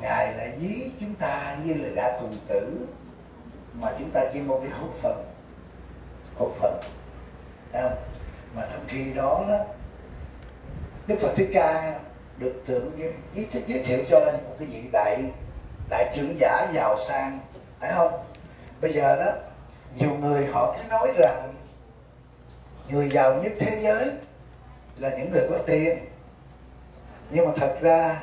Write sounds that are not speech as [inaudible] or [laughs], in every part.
ngài lại ví chúng ta như là gã cùng tử mà chúng ta chỉ mong đi hốt phần hốt phần Thấy không? mà trong khi đó đó đức phật thích ca được tượng giới, giới thiệu cho lên một cái vị đại đại trưởng giả giàu sang. Phải không? Bây giờ đó nhiều người họ cứ nói rằng người giàu nhất thế giới là những người có tiền. Nhưng mà thật ra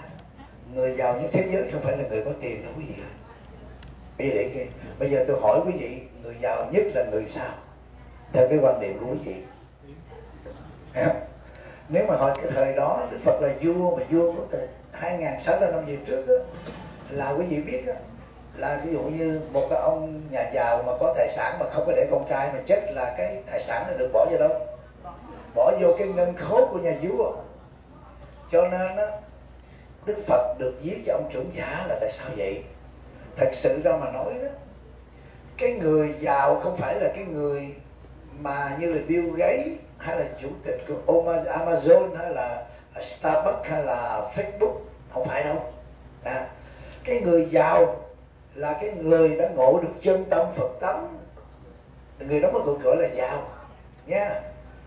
người giàu nhất thế giới không phải là người có tiền đâu quý vị ơi. Bây giờ để kia bây giờ tôi hỏi quý vị người giàu nhất là người sao? Theo cái quan điểm của quý vị. Nếu mà hỏi cái thời đó đức phật là vua mà vua có từ hai ngàn sáu trăm năm về trước đó, là quý vị biết đó, là ví dụ như một cái ông nhà giàu mà có tài sản mà không có để con trai mà chết là cái tài sản nó được bỏ vào đâu? Bỏ vô cái ngân khố của nhà vua. Cho nên đó, đức phật được giết cho ông trưởng giả là tại sao vậy? Thật sự ra mà nói đó cái người giàu không phải là cái người mà như là Bill Gates hay là chủ tịch của Amazon hay là Starbucks hay là Facebook không phải đâu. À, cái người giàu là cái người đã ngộ được chân tâm Phật tánh. Người đó mới gọi là giàu nha.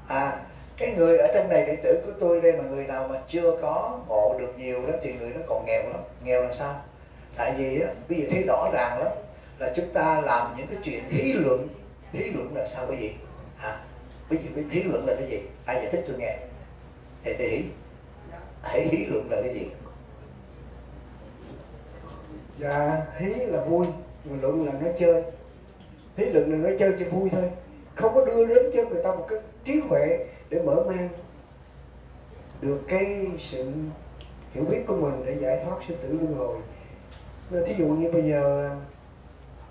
À cái người ở trong này đệ tử của tôi đây mà người nào mà chưa có ngộ được nhiều đó thì người nó còn nghèo lắm. Nghèo là sao? Tại vì á, bây giờ thấy rõ ràng lắm là chúng ta làm những cái chuyện thí luận. Thí luận là sao quý vị hả? Quý vị biết thí luận là cái gì? Ai giải thích tôi nghe. Thầy thầy hí. Hãy thí luận là cái gì? Dạ hí là vui, mà luận là nói chơi. Hí luận là nói chơi cho vui thôi không có đưa đến cho người ta một cái trí huệ để mở mang được cái sự hiểu biết của mình để giải thoát sinh tử luân hồi. Nên thí dụ như bây giờ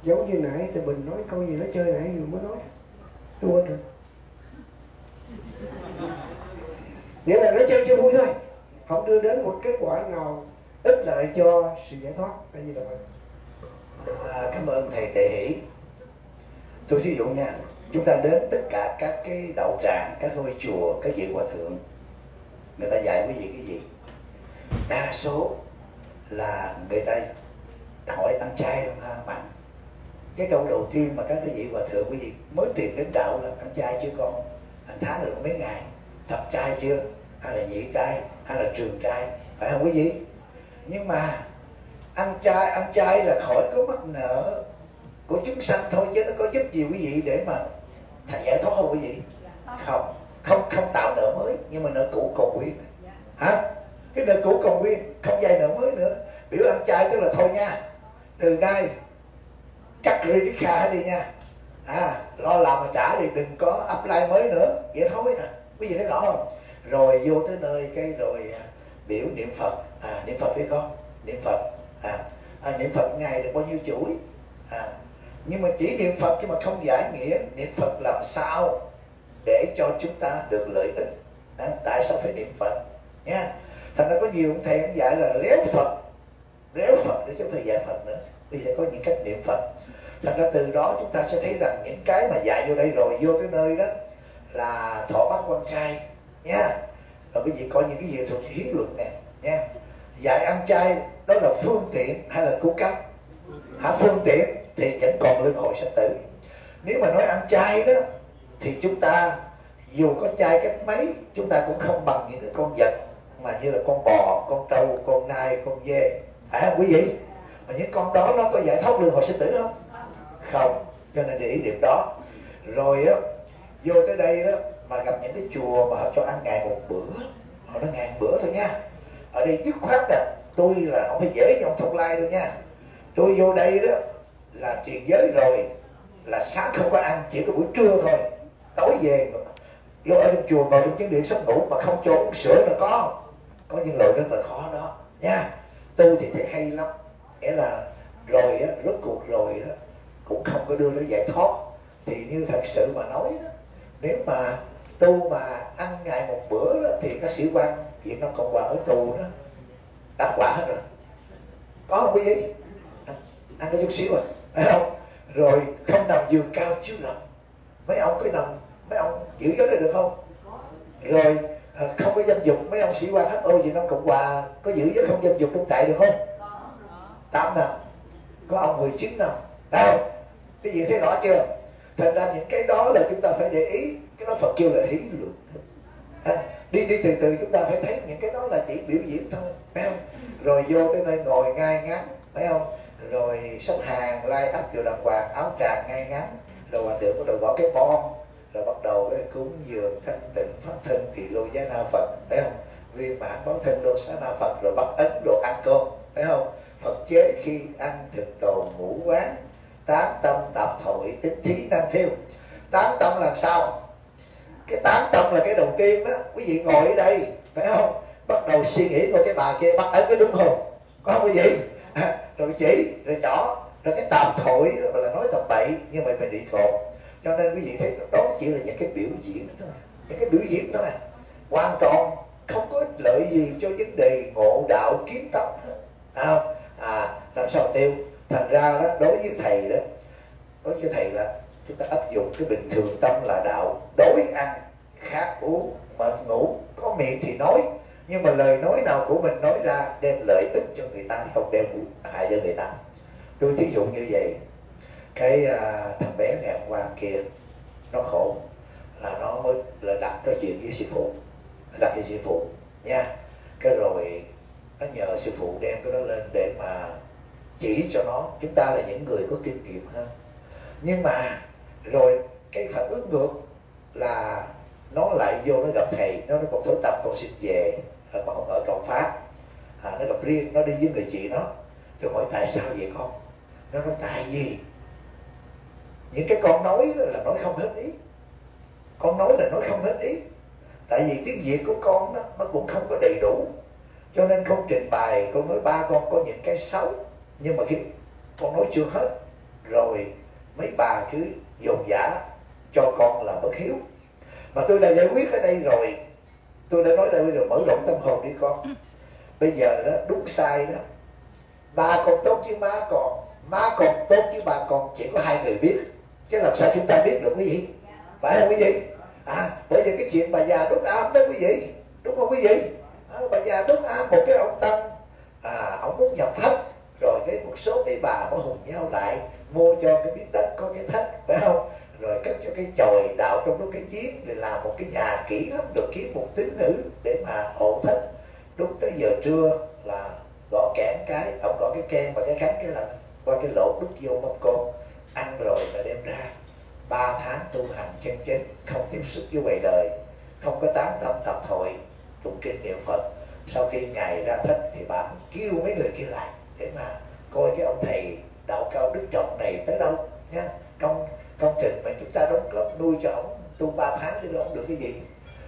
giống như nãy thì bình nói câu gì nó chơi nãy vừa mới nói. Tôi quên rồi. Nghĩa là nó chơi cho vui thôi. Không đưa đến một kết quả nào ích lợi cho sự giải thoát. Tại gì đâu. à, cảm ơn thầy tề hỷ. Tôi thí dụ nha chúng ta đến tất cả các cái đạo tràng, các ngôi chùa, các vị hòa thượng. Người ta dạy quý vị cái gì? Đa số là người ta hỏi ăn chay không ha mặn cái câu đầu tiên mà các vị hòa thượng quý vị mới tìm đến đạo là ăn chay chưa con? Ăn tháng được mấy ngày? Thập trai chưa? Hay là nhị trai hay là trường trai phải không quý vị? Nhưng mà ăn chay ăn chay là khỏi có mắc nợ của chúng sanh thôi, chứ nó có giúp gì quý vị để mà thành giải thoát không quý vị? Không. Không không tạo nợ mới nhưng mà nợ cũ còn nguyên hả? Cái nợ cũ còn nguyên không dây nợ mới nữa. Biểu ăn chay tức là thôi nha. Từ nay cắt card đi nha. À lo làm mà trả thì đừng có apply mới nữa. Vậy thôi à. Quý vị thấy rõ không? Rồi vô tới nơi cái rồi à, biểu niệm phật. À niệm phật đi con. Niệm phật. À, à niệm phật ngày được bao nhiêu chuỗi? À nhưng mà chỉ niệm phật chứ mà không giải nghĩa. Niệm phật làm sao để cho chúng ta được lợi ích? À, tại sao phải niệm phật? Nha. Thành ra có nhiều ông thầy cũng dạy là réo phật. Réo phật để chúng ta giải phật nữa. Bây giờ có những cách niệm phật. Thành ra từ đó chúng ta sẽ thấy rằng những cái mà dạy vô đây rồi vô cái nơi đó là thọ bắt quan trai. Nha. Rồi quý vị có những cái gì thuộc hiến luận nè. Nha. Dạy ăn chay đó là phương tiện hay là cứu cấp hả? Phương tiện thì vẫn còn luân hồi sanh tử. Nếu mà nói ăn chay đó, thì chúng ta dù có chay cách mấy, chúng ta cũng không bằng những cái con vật mà như là con bò, con trâu, con nai, con dê. Phải không quý vị? Mà những con đó nó có giải thoát luân hồi sinh tử không? Không. Cho nên để ý điểm đó. Rồi á, vô tới đây đó, mà gặp những cái chùa mà họ cho ăn ngày một bữa. Họ nói ngày một bữa thôi nha. Ở đây dứt khoát là tôi là không phải dễ như ông thông lai đâu nha. Tôi vô đây đó là truyền giới rồi là sáng không có ăn chỉ có buổi trưa thôi. Tối về vô ở trong chùa ngồi trong chánh điện sống ngủ mà không cho uống sữa là có. Có những loại rất là khó đó nha. Tu thì thấy hay lắm. Nghĩa là rồi á rốt cuộc rồi đó cũng không có đưa nó giải thoát. Thì như thật sự mà nói đó nếu mà tu mà ăn ngày một bữa đó, thì các sĩ quan Việt Nam Cộng Hòa ở tù đó đã quả hết rồi. Có không quý vị? Ăn, ăn cái chút xíu rồi phải không? Rồi không nằm giường cao chiếu rộng. Mấy ông có nằm mấy ông giữ giới được không? Rồi à, không có dâm dục. Mấy ông sĩ quan HO Việt Nam Cộng Hòa có giữ giới không dâm dục trong trại được không? Tám năm. Có ông 19 năm. Đâu cái gì thấy rõ chưa? Thành ra những cái đó là chúng ta phải để ý. Cái đó Phật kêu là hí luận à, đi đi từ từ chúng ta phải thấy những cái đó là chỉ biểu diễn thôi. Phải không? Rồi vô tới nơi ngồi ngay ngắn. Phải không? Rồi sắp hàng lai ấp vô đàng hoàng, áo tràng ngay ngắn. Rồi hòa thượng bắt đầu bỏ cái bom rồi bắt đầu cái cúng dường thanh tịnh, pháp thân thì lô giá na phật, phải không? Viên mãn báo thân đô xá na phật, rồi bắt ấn đồ ăn cơm, phải không? Phật chế khi ăn thực tồn ngũ quán. Tán tâm tạp thổi tính thí năng thiêu. Tán tâm là sao? Cái tán tâm là cái đầu tiên đó. Quý vị ngồi ở đây, phải không? Bắt đầu suy nghĩ coi cái bà kia bắt ấn cái đúng không? Có không quý vị? [laughs] rồi chỉ rồi nhỏ rồi cái tạm thổi là nói tầm bậy nhưng mà mình bị trộn cho nên quý vị thấy đó chỉ là những cái biểu diễn thôi những cái biểu diễn thôi quan trọng không có ích lợi gì cho vấn đề ngộ đạo kiến tập à, à làm sao tiêu? Thành ra đó đối với thầy đó đối với thầy là chúng ta áp dụng cái bình thường tâm là đạo. Đối ăn khát uống mệt ngủ có miệng thì nói nhưng mà lời nói nào của mình nói ra đem lợi ích cho người ta không đem hại cho người ta. Tôi thí dụ như vậy cái à, thằng bé ngày hôm qua kia nó khổ là nó mới là đặt cái chuyện với sư phụ đặt với sư phụ nha. Cái rồi nó nhờ sư phụ đem cái đó lên để mà chỉ cho nó. Chúng ta là những người có kinh nghiệm hơn. Nhưng mà rồi cái phản ứng ngược là nó lại vô nó gặp thầy nó nó còn thối tập còn xin về. Ờ, ở, ở trong pháp à, nó gặp riêng nó đi với người chị nó. Tôi hỏi tại sao vậy con? Nó nói tại vì những cái con nói là nói không hết ý. Con nói là nói không hết ý. Tại vì tiếng việt của con đó, nó cũng không có đầy đủ. Cho nên không trình bày con nói ba con có những cái xấu nhưng mà khi con nói chưa hết rồi mấy bà cứ dồn giả cho con là bất hiếu. Mà tôi đã giải quyết ở đây rồi tôi đã nói đây bây giờ mở rộng tâm hồn đi con. Bây giờ đó đúng sai đó. Ba con tốt chứ má còn má còn tốt chứ bà còn chỉ có hai người biết. Chứ làm sao chúng ta biết được cái gì? Phải không quý vị? À bởi vì cái chuyện bà già đốt ám đó quý vị. Đúng không quý vị? À, bà già đốt ám một cái ông tâm. À ông muốn nhập thất. Rồi cái một số mấy bà mới hùng nhau lại mua cho cái miếng đất có cái thất phải không rồi cất cho cái chòi đạo trong đó cái giếng để làm một cái nhà kỹ lắm, được kiếm một tín nữ để mà hộ thất. Đúng tới giờ trưa là gõ kẽn cái, ông gõ cái ken và cái khánh cái là qua cái lỗ đút vô mâm côn ăn rồi là đem ra. Ba tháng tu hành chân chính, không tiếp xúc với ngoài đời, không có tán tâm tập hội, tụng kinh niệm phật. Sau khi ngài ra thất thì bà kêu mấy người kia lại để mà coi cái ông thầy đạo cao đức trọng này tới đâu nha công công trình mà chúng ta đóng góp nuôi cho ông. Tu ba tháng chứ ông được cái gì.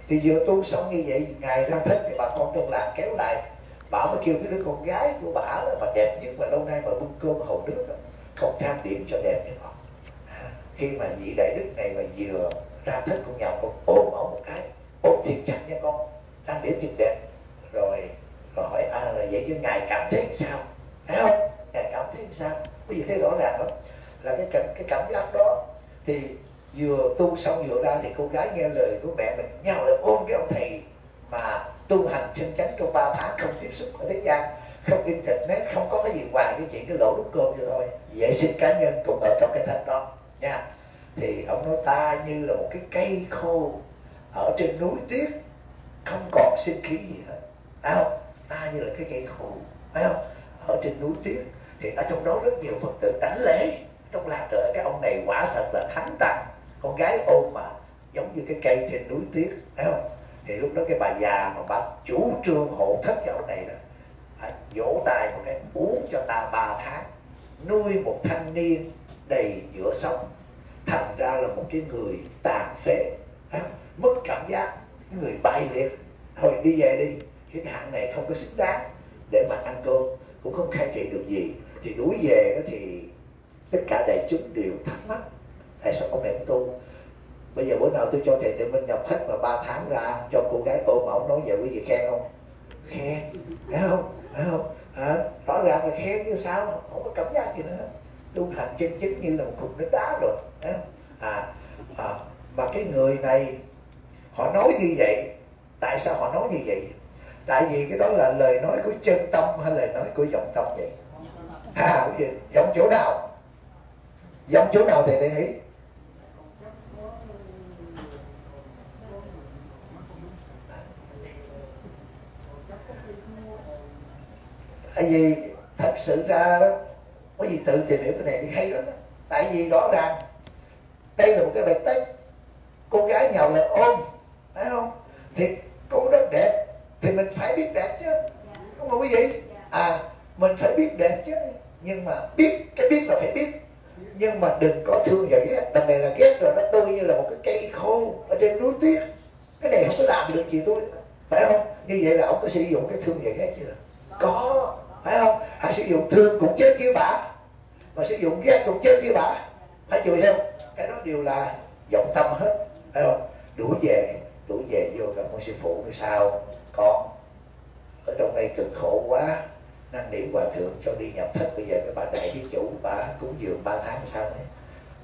Thì vừa tu xong như vậy ngày ra thích thì bà con trong làng kéo lại. Bảo mới kêu cái đứa con gái của bà đó mà đẹp nhất mà lâu nay mà bưng cơm hầu nước đó không trang điểm cho đẹp như họ. À, khi mà vị đại đức này mà vừa ra thích con nhà con ôm ổng một cái ôm thiệt chặt nha con trang điểm thiệt đẹp. Rồi rồi hỏi à là vậy chứ ngài cảm thấy sao? Thấy không? Ngài cảm thấy sao? Bây giờ thấy rõ ràng lắm là cái cái cảm giác đó thì vừa tu xong vừa ra thì cô gái nghe lời của mẹ mình nhau là ôm cái ông thầy mà tu hành chân chánh trong 3 tháng không tiếp xúc ở thế gian, không internet không có cái gì ngoài cái chuyện cái lỗ đút cơm vậy thôi. Vệ sinh cá nhân cũng ở trong cái thang đó, nha. Thì ông nói ta như là một cái cây khô ở trên núi tuyết, không còn sinh khí gì hết. Phải không? Ta như là cái cây khô, phải không? Ở trên núi tuyết, thì ở trong đó rất nhiều phật tử đánh lễ trong làng trời cái ông này quả thật là thánh tăng. Con gái ôm mà giống như cái cây trên núi tuyết thấy không? Thì lúc đó cái bà già mà bà chủ trương hộ thất cho ông này đó à, vỗ tay một cái uống cho ta ba tháng nuôi một thanh niên đầy giữa sống. Thành ra là một cái người tàn phế mất cảm giác cái người bay liệt. Thôi đi về đi cái hạng này không có xứng đáng để mà ăn cơm cũng không khai thị được gì. Thì đuổi về đó thì tất cả đại chúng đều thắc mắc tại sao ông này tu? Bây giờ bữa nào tôi cho thầy tự minh nhập thất mà ba tháng ra cho cô gái ôm mẫu nói vậy quý vị khen không? Khen? Phải không? Phải không? À, rõ ràng là khen như sao? Không có cảm giác gì nữa. Tu hành chân chính như là một cục nước đá rồi à, à mà cái người này họ nói như vậy tại sao họ nói như vậy? Tại vì cái đó là lời nói của chân tâm hay lời nói của giọng tâm vậy? À giọng chỗ nào? Giống chỗ nào thầy để ý. Tại vì thật sự ra đó có gì tự tìm hiểu cái này thì hay lắm đó. tại vì rõ ràng đây là một cái bài tết cô gái nhào là ôm phải không? Thì cô rất đẹp thì mình phải biết đẹp chứ. Không có quý vị? À mình phải biết đẹp chứ. Nhưng mà biết cái biết là phải biết nhưng mà đừng có thương và ghét. Đằng này là ghét rồi nó tôi như là một cái cây khô ở trên núi tuyết. Cái này không có làm được gì tôi. Phải không? Như vậy là ông có sử dụng cái thương và ghét chưa? Có. Phải không? Hãy sử dụng thương cũng chết kêu bả mà sử dụng ghét cũng chết kêu bả phải chịu không cái đó đều là vọng tâm hết. Phải không? Đuổi về. Đuổi về vô gặp con sư phụ như sao con ở trong đây cực khổ quá năng điểm hòa thượng cho đi nhập thất. Bây giờ cái bà đại thí chủ, bà cúng dường ba tháng sau này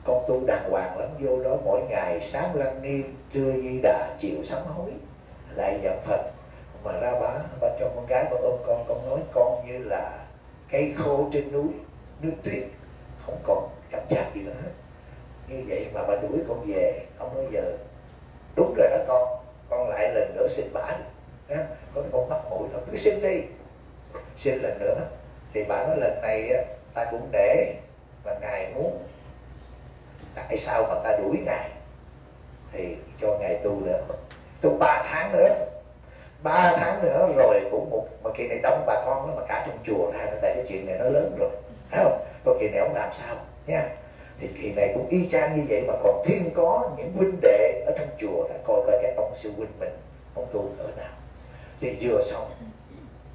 con tu đàng hoàng lắm, vô đó mỗi ngày sáng lăng nghiêm trưa di đà, chiều sám hối, lại nhập phật. Mà ra bà bà cho con gái bà ôm con con nói con như là cây khô trên núi, nước tuyết không còn cảm giác gì nữa hết. Như vậy mà bà đuổi con về, ông nói giờ, đúng rồi đó con con lại lần nữa xin bả có cái con mắt mũi nó cứ xin đi xin lần nữa. Thì bà nói lần này ta cũng để mà ngài muốn tại sao mà ta đuổi ngài? Thì cho ngài tu nữa. Tu ba tháng nữa. Ba tháng nữa rồi cũng một, mà kỳ này đông bà con đó mà cả trong chùa ra tại cái chuyện này nó lớn rồi. Thấy không? Còn kỳ này ông làm sao? Nha. Thì kỳ này cũng y chang như vậy mà còn thêm có những huynh đệ ở trong chùa đã coi coi cái ông sư huynh mình, ông tu ở nào. Thì vừa xong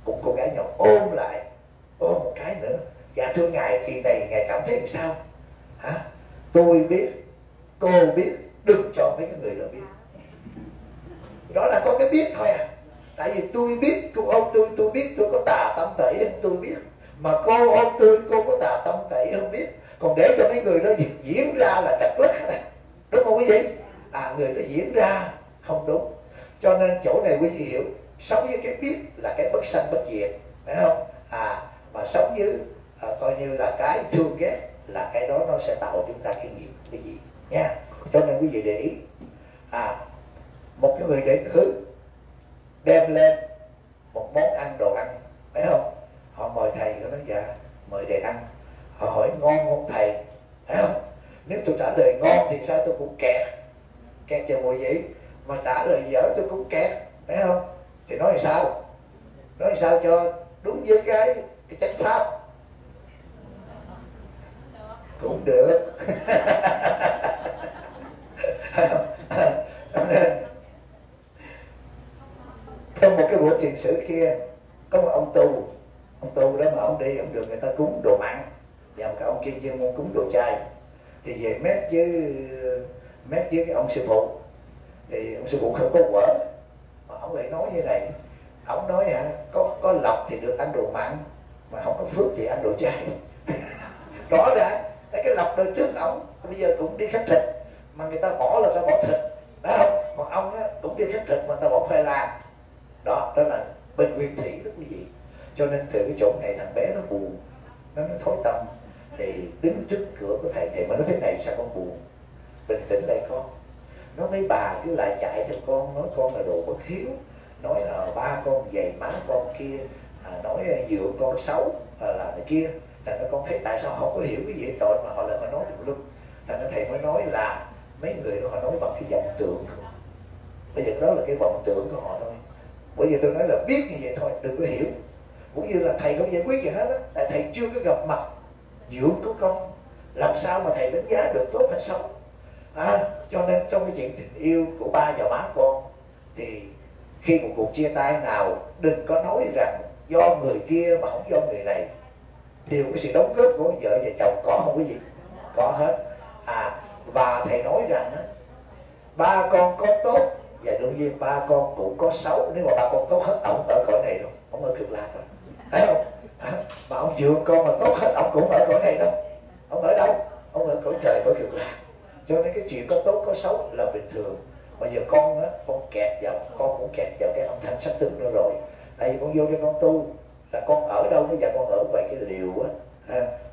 cũng cô gái nhỏ ôm lại, ôm một cái nữa. Dạ thưa ngài, kỳ này ngài cảm thấy sao? Hả? Tôi biết, cô biết, đừng cho mấy cái người đó biết. Đó là có cái biết thôi à. Tại vì tôi biết, cô ôm tôi tôi biết, tôi có tà tâm tẩy tôi biết. Mà cô ôm tôi, cô có tà tâm tẩy không biết. Còn để cho mấy người đó diễn ra là trật lất này đúng không quý vị? À người đó diễn ra không đúng. Cho nên chỗ này quý vị hiểu sống như cái biết là cái bất sanh bất diệt phải không? À mà sống như à, coi như là cái thương ghét là cái đó nó sẽ tạo chúng ta cái nghiệp cái gì? Nha. Cho nên quý vị để ý. À một cái người đệ tử đem lên một món ăn đồ ăn phải không? Họ mời thầy họ nói dạ mời thầy ăn. Họ hỏi ngon không thầy? Phải không? Nếu tôi trả lời ngon thì sao tôi cũng kẹt? Kẹt vào mùi vậy. mà trả lời dở tôi cũng kẹt phải không? Thì nói sao? Nói sao cho đúng với cái cái chánh pháp? Cũng được. Nên [laughs] trong một cái buổi thiền sử kia, có một ông tu ông tu đó mà ông đi, ông được người ta cúng đồ mặn. Và một cái ông kia chuyên môn cúng đồ chay. Thì về mét với mét với cái ông sư phụ. Thì ông sư phụ không có quở ông lại nói như này ông nói hả có có lộc thì được ăn đồ mặn mà không có phước thì ăn đồ chay. [laughs] Rõ ra cái lọc đời trước ông bây giờ cũng đi khách thịt mà người ta bỏ là ta bỏ thịt đó không? Còn ông á, cũng đi khách thịt mà ta bỏ khoai lang. Đó đó là bên nguyên thủy đó quý vị cho nên từ cái chỗ này thằng bé nó buồn nó nó thối tâm thì đứng trước cửa của thầy thầy mà nói thế này sao con buồn? Bình tĩnh lại con nó mấy bà cứ lại chạy theo con nói con là đồ bất hiếu. Nói là ba con dày má con kia à, nói à, dựa con xấu à, là này kia. Thành nó con thấy tại sao không có hiểu cái gì tội mà họ lại mà nói được luôn. Thành nó thầy mới nói là mấy người đó họ nói bằng cái vọng tưởng. Bây giờ đó là cái vọng tưởng của họ thôi. Bây giờ tôi nói là biết như vậy thôi đừng có hiểu. Cũng như là thầy không giải quyết gì hết á tại thầy chưa có gặp mặt dưỡng của con. Làm sao mà thầy đánh giá được tốt hay xấu? À, cho nên trong cái chuyện tình yêu của ba và má con thì khi một cuộc chia tay nào đừng có nói rằng do người kia mà không do người này đều cái sự đóng góp của vợ và chồng có không quý vị? Có hết. À và thầy nói rằng á, ba con có tốt và đương nhiên ba con cũng có xấu. Nếu mà ba con tốt hết ổng ở cõi này rồi ông ở cực lạc rồi. Thấy không? À, mà ông dượng con mà tốt hết ông cũng ở cõi này đâu ông ở đâu? Ông ở cõi trời cõi cực lạc cho nên cái chuyện có tốt, có xấu là bình thường. Bây giờ con á, con kẹt vào, con cũng kẹt vào cái âm thanh sắc tướng nữa rồi. Tại vì con vô cho con tu, là con ở đâu nó dạ con ở vậy cái liều á.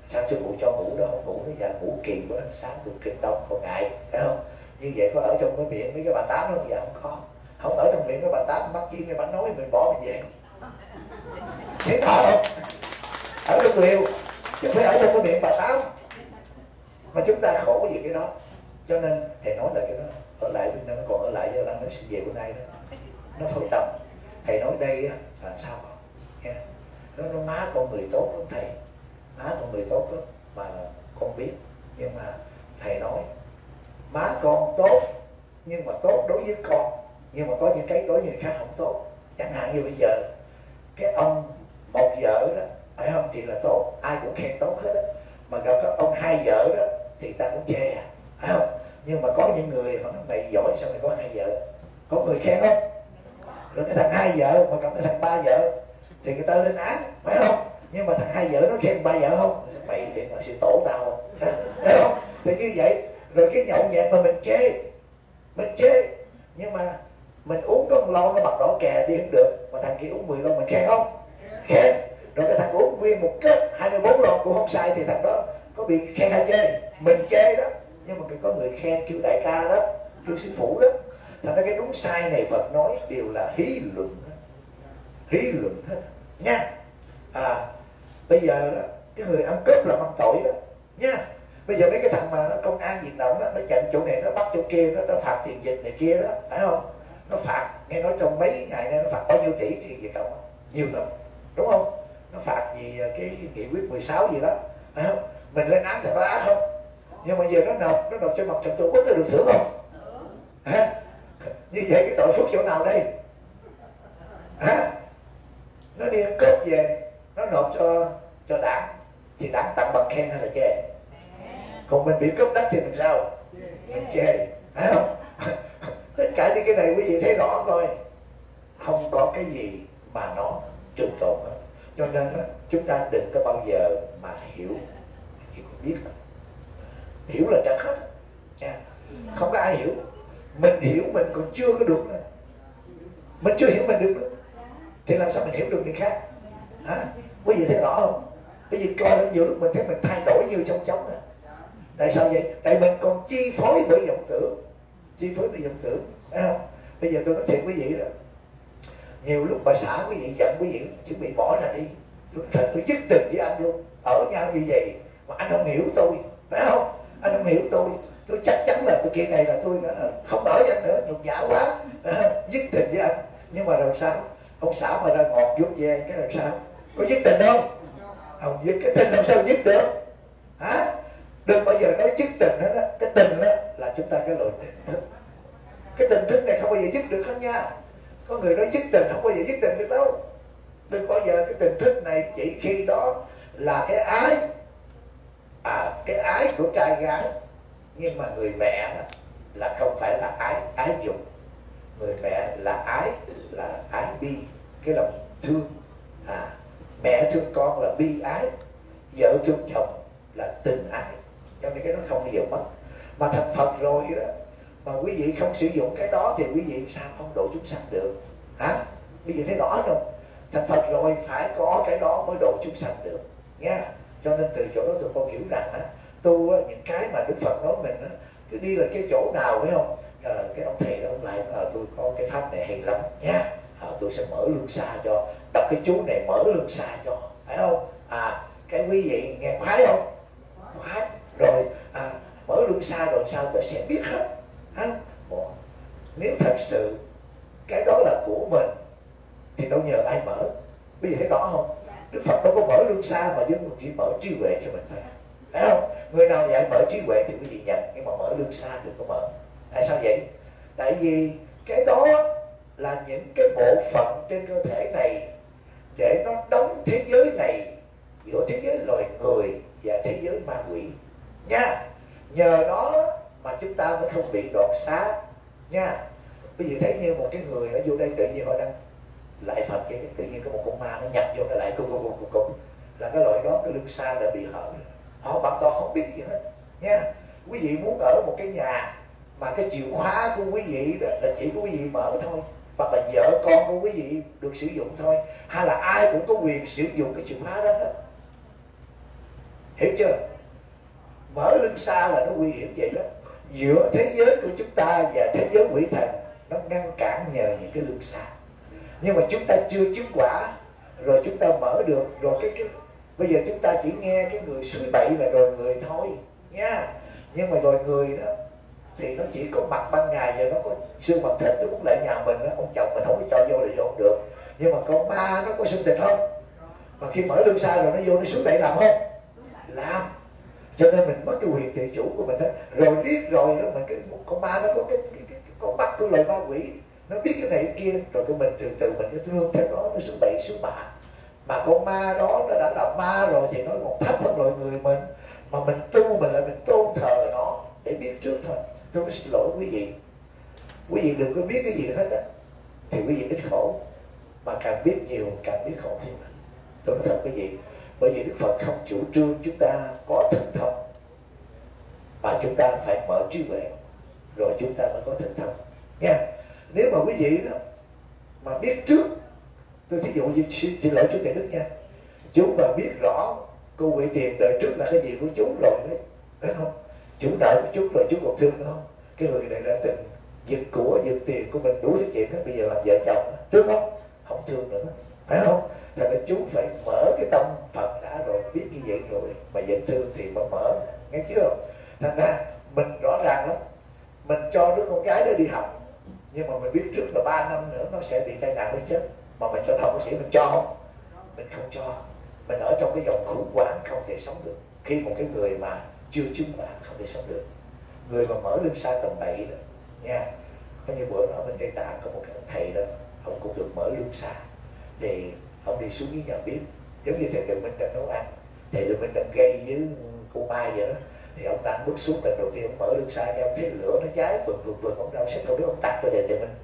Sao sư phụ cho ngủ đó, không ngủ nó giờ dạ ngủ kỳ quá, sáng tôi kinh đông còn ngại, phải không? Như vậy có ở trong cái miệng mấy cái bà tám không? Dạ không có. Không ở trong miệng cái bà tám bắt chi mấy bà nói, mình bỏ mình về. Thế nào không ở trong liều, chứ phải ở trong cái miệng bà tám. Mà chúng ta khổ gì cái đó cho nên thầy nói là cái đó, ở lại bên đó nó còn ở lại do đang nói sự về bữa nay đó. Nó phân tâm thầy nói đây là sao không nghe nó nó má con người tốt lắm thầy. Má con người tốt lắm, mà con biết. Nhưng mà thầy nói, má con tốt, nhưng mà tốt đối với con. Nhưng mà có những cái đối với người khác không tốt. Chẳng hạn như bây giờ, cái ông một vợ đó, phải không? Thì là tốt. Ai cũng khen tốt hết á. Mà gặp các ông hai vợ đó, thì ta cũng chê à phải không? Nhưng mà có những người họ nói, mày giỏi sao mày có hai vợ? Có người khen không rồi cái thằng hai vợ, mà gặp cái thằng ba vợ, thì người ta lên án, phải không? Nhưng mà thằng hai vợ nó khen ba vợ không? Mày thì mà sẽ tổ tao phải không? Thì như vậy, rồi cái nhậu nhẹt mà mình chê mình chê nhưng mà mình uống có một lon nó mặt đỏ kè đi không được, mà thằng kia uống 10 lon mình khen không? Khen. Rồi cái thằng uống nguyên một kết 24 lon cũng không sai, thì thằng đó có bị khen hay chê? Mình chê đó nhưng mà cái có người khen kêu đại ca đó kêu sư phụ đó. Thành ra cái đúng sai này Phật nói đều là hí luận hí luận hết. Nha. À bây giờ đó, cái người ăn cướp là ăn tội đó. Nha. Bây giờ mấy cái thằng mà nó công an diện động đó, nó chặn chỗ này, nó bắt chỗ kia đó nó phạt tiền dịch này kia đó, phải không? Nó phạt, nghe nói trong mấy ngày nay nó phạt bao nhiêu tỷ tiền gì cộng nhiều lắm, đúng không? Nó phạt gì à, cái nghị quyết 16 gì đó, phải không? Mình lên án thì có ác không? Nhưng mà giờ nó nộp nó nộp cho mặt trận tổ quốc nó được thưởng không? Hả? Như vậy cái tội phước chỗ nào đây? Hả? Nó đi cướp về nó nộp cho cho đảng. Thì đảng tặng bằng khen hay là chê? Còn mình bị cướp đất thì mình sao? Mình chê. Phải không [laughs] tất cả những cái này quý vị thấy rõ thôi. Không có cái gì mà nó trường tồn hết. Cho nên đó, chúng ta đừng có bao giờ mà hiểu chỉ có biết hiểu là chẳng hết nha không có ai hiểu. Mình hiểu, mình còn chưa có được nữa. Mình chưa hiểu mình được nữa. Thì làm sao mình hiểu được người khác? Hả? Quý vị thấy rõ không? Bây giờ coi là nhiều lúc mình thấy mình thay đổi như trong chóng nè tại sao vậy? Tại mình còn chi phối bởi vọng tưởng. Chi phối bởi vọng tưởng. Phải không? Bây giờ tôi nói thiệt quý vị đó. Nhiều lúc bà xã quý vị giận quý vị, chuẩn bị bỏ ra đi. Tôi thật, tôi dứt tình với anh luôn. Ở nhau như vậy, mà anh không hiểu tôi. Phải không? Anh không hiểu tôi. Tôi chắc chắn là tôi kia này là tôi là không đỡ anh nữa nhục nhã quá. Ờ, dứt tình với anh. Nhưng mà rồi sao? Ông xã mà ra ngọt vuốt về cái làm sao? Có dứt tình không? Không dứt cái tình làm sao dứt được? Hả? Đừng bao giờ nói dứt tình đó, á. Cái tình đó là chúng ta cái loại tình thức. Cái tình thức này không bao giờ dứt được hết nha. Có người nói dứt tình không bao giờ dứt tình được đâu. Đừng bao giờ cái tình thức này chỉ khi đó là cái ái à cái ái của trai gái, nhưng mà người mẹ đó là không phải là ái ái dục. Người mẹ là ái là ái bi, cái lòng thương. À mẹ thương con là bi ái, vợ thương chồng là tình ái. Cho nên cái đó không bao giờ mất. Mà thành phật rồi đó, mà quý vị không sử dụng cái đó thì quý vị sao không độ chúng sanh được? Hả? Bây giờ thấy rõ không? Thành phật rồi phải có cái đó mới độ chúng sanh được. Nha cho nên từ chỗ đó tụi con hiểu rằng á tu á, những cái mà đức phật nói mình á cứ đi là cái chỗ nào phải không? À, cái ông thầy đó ông lại ờ, à, tôi có cái pháp này hay lắm nha. Ờ, à, tôi sẽ mở lương xa cho đọc cái chú này mở lương xa cho phải không? À cái quý vị nghe khoái không? Khoái. Rồi à, mở lương xa rồi sao tôi sẽ biết hết. Ha nếu thật sự cái đó là của mình thì đâu nhờ ai mở? Bây giờ thấy rõ không? Đức phật đâu có mở lương xa mà dân chỉ mở trí huệ cho mình thôi. Phải không? Người nào dạy mở trí huệ thì quý vị nhận, nhưng mà mở lương xa đừng có mở. Tại sao vậy? Tại vì cái đó là những cái bộ phận trên cơ thể này để nó đóng thế giới này giữa thế giới loài người và thế giới ma quỷ. Nha! Nhờ đó mà chúng ta mới không bị đoạt xá. Nha! Bây giờ thấy như một cái người ở vô đây tự nhiên họ đang lại phật cái tự nhiên có một con ma nó nhập vô nó lại cung cung cung cung là cái loại đó, cái lưng xa đã bị hở. Họ bạn toàn không biết gì hết. Nha. Quý vị muốn ở một cái nhà mà cái chìa khóa của quý vị đó là chỉ của quý vị mở thôi, hoặc là vợ con của quý vị được sử dụng thôi, hay là ai cũng có quyền sử dụng cái chìa khóa đó hết. Hiểu chưa? Mở lưng xa là nó nguy hiểm vậy đó. Giữa thế giới của chúng ta và thế giới quỷ thần, nó ngăn cản nhờ những cái lưng xa nhưng mà chúng ta chưa chứng quả rồi chúng ta mở được rồi cái cái bây giờ chúng ta chỉ nghe cái người suy bậy là rồi người thôi nha. Nhưng mà rồi người đó thì nó chỉ có mặt ban ngày và nó có xương mặt thịt nó cũng lại nhà mình đó ông chồng mình không có cho vô là vô được. Nhưng mà con ma nó có xương thịt không? Mà khi mở lưng sai rồi nó vô nó suy bậy làm không? Làm. Cho nên mình mất cái quyền tự chủ của mình đó rồi riết rồi đó mình cái con ma nó có cái, cái, cái, cái con mắt của lời ma quỷ nó biết cái này cái kia, rồi cái mình từ từ mình cứ thương theo đó nó xuống bậy xuống bạ mà con ma đó nó đã là ma rồi thì nó còn thấp hơn loài người mình. Mà mình tu mình lại mình tôn thờ nó để biết trước thôi. Tôi xin lỗi quý vị. Quý vị đừng có biết cái gì hết á, thì quý vị ít khổ. Mà càng biết nhiều, càng biết khổ thêm tôi nói thật cái gì bởi vì đức phật không chủ trương chúng ta có thần thông, mà chúng ta phải mở trí huệ, rồi chúng ta mới có thần thông. Nha nếu mà quý vị đó mà biết trước tôi thí dụ như xin, xin lỗi chú thầy đức nha. Chú mà biết rõ cô quỷ tiền đợi trước là cái gì của chú rồi đấy phải không? Chú đợi của chú rồi chú còn thương không? Cái người này đã từng giật của giật tiền của mình đủ thứ chuyện đó bây giờ làm vợ chồng thương không? Không thương nữa phải không? Thành ra chú phải mở cái tâm phật đã rồi biết như vậy rồi mà vẫn thương thì mới mở nghe chưa? Thành ra mình rõ ràng lắm. Mình cho đứa con gái đó đi học nhưng mà mình biết trước là ba năm nữa nó sẽ bị tai nạn nó chết. Mà mình cho thầu bác sĩ mình cho. Không mình không cho. Mình ở trong cái dòng khủng hoảng không thể sống được. Khi một cái người mà chưa chứng quả không thể sống được. Người mà mở lưng xa tầm bậy đó, nha, có như bữa ở bên tây tạng có một cái ông thầy đó, ông cũng được mở lưng xa. Thì ông đi xuống dưới nhà bếp, giống như thầy tự minh đang nấu ăn. Thầy tự minh đang gây với cô mai vậy đó thì ông đang bước xuống lần đầu tiên ông mở lưng xa cho ông thấy lửa nó cháy bừng bừng bừng ông đâu sẽ không biết ông tắt rồi về tự mình.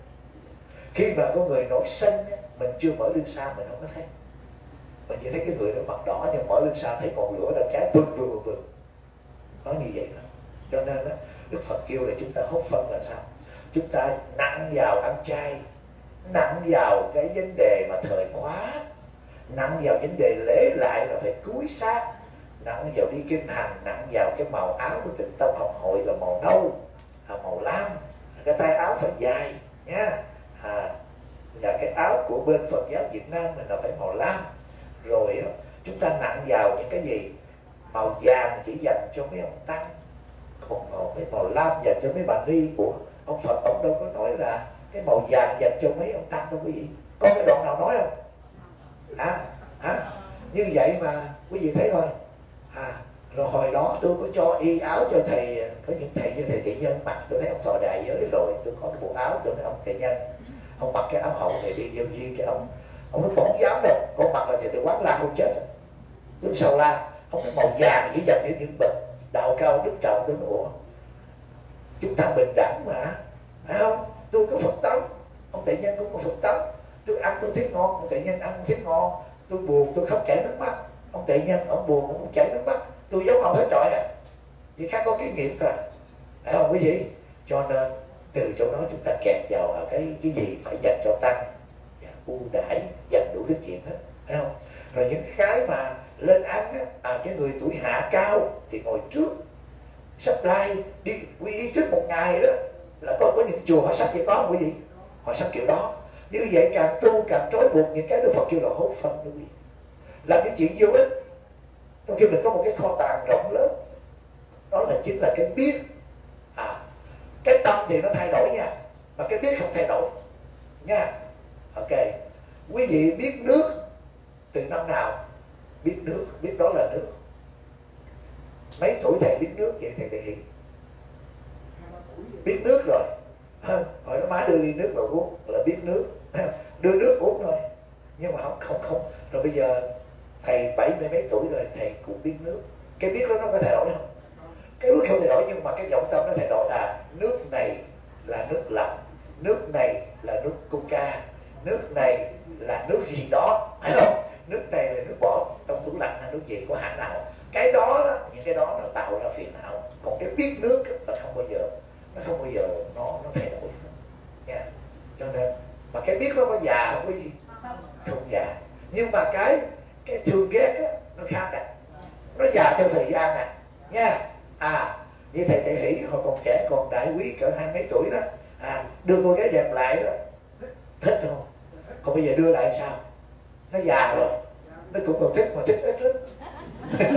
khi mà có người nổi sân mình chưa mở lưng xa mình không có thấy. Mình chỉ thấy cái người đó mặt đỏ nhưng mở lưng xa thấy ngọn lửa đang cháy bừng bừng bừng bừng nó như vậy đó. Cho nên đó, đức phật kêu là chúng ta hốt phân là sao? Chúng ta nặng vào ăn chay nặng vào cái vấn đề mà thời khóa nặng vào vấn đề lễ lại là phải cúi sát nặng vào đi kinh hành nặng vào cái màu áo của tịnh tông học hội là màu nâu là màu lam. Cái tay áo phải dài nhá. À, và cái áo của bên Phật giáo Việt Nam mình là phải màu lam. Rồi chúng ta nặng vào những cái gì? Màu vàng chỉ dành cho mấy ông tăng còn màu mấy màu lam dành cho mấy bà ni. Của ông Phật ông đâu có nói là cái màu vàng dành cho mấy ông tăng đâu quý vị? Có cái đoạn nào nói không? À hả? Như vậy mà quý vị thấy thôi à rồi hồi đó tôi có cho y áo cho thầy, có những thầy như thầy thị nhân mặc. Tôi thấy ông thọ đại giới rồi, tôi có cái bộ áo cho mấy ông thầy nhân, ông mặc cái áo hậu này đi giao duyên cho ông. Ông nói, không dám đâu, con mặc là thì tôi quán la không chết. Tôi sau la, ông nói màu vàng chỉ dành những những bậc đạo cao đức trọng. Tôi nói chúng ta bình đẳng mà, phải không? Tôi có phật tánh, ông tệ nhân cũng có phật tánh. Tôi ăn tôi thấy ngon, ông tệ nhân ăn tôi thấy ngon. Tôi buồn, tôi khóc chảy nước mắt ông tệ nhân ông buồn ông chảy nước mắt. Tôi giống ông hết trọi à. Chỉ khác có kinh nghiệm thôi phải không quý vị? Cho nên từ chỗ đó chúng ta kẹt vào à, cái cái gì phải dành cho tăng và ưu đãi dành đủ thứ chuyện hết. Phải không? Rồi những cái mà lên án á, à, cái người tuổi hạ cao thì ngồi trước sắp lai đi quy y trước một ngày đó là có có những chùa họ sắp vậy có không quý vị? Họ sắp kiểu đó. Như vậy càng tu càng trói buộc những cái đức phật kêu là hốt phân quý vị là cái chuyện vô ích. Trong khi mình có một cái kho tàng rộng lớn. Đó là chính là cái biết. À cái tâm thì nó thay đổi nha, mà cái biết không thay đổi. Nha. Ok. Quý vị biết nước từ năm nào? Biết nước, biết đó là nước. Mấy tuổi thầy biết nước vậy thầy thể hiện biết nước rồi. Hỏi nó má đưa đi nước mà uống, là biết nước. [laughs] Đưa nước uống thôi. Nhưng mà không không không. Rồi bây giờ thầy bảy mươi mấy tuổi rồi thầy cũng biết nước. Cái biết đó nó có thay đổi không? Cái bước không thay đổi nhưng mà cái vọng tâm nó thay đổi là nước này là nước lạnh nước này là nước coca nước này là nước gì đó phải không? Nước này là nước bỏ trong tủ lạnh là nước gì có hãng nào? Cái đó, đó những cái đó nó tạo ra phiền não. Còn cái biết nước là không bao giờ nó không bao giờ nó nó thay đổi. Nha. Cho nên mà cái biết nó có già không có gì không già. Nhưng mà cái cái thương ghét á, nó khác à. Nó già theo thời gian à. Nha. À như thầy thầy hỷ họ còn trẻ còn đại quý cỡ hai mấy tuổi đó. À đưa cô gái đẹp lại đó. Thích không? Còn bây giờ đưa lại sao? Nó già rồi. Nó cũng còn thích mà thích ít lắm. [laughs]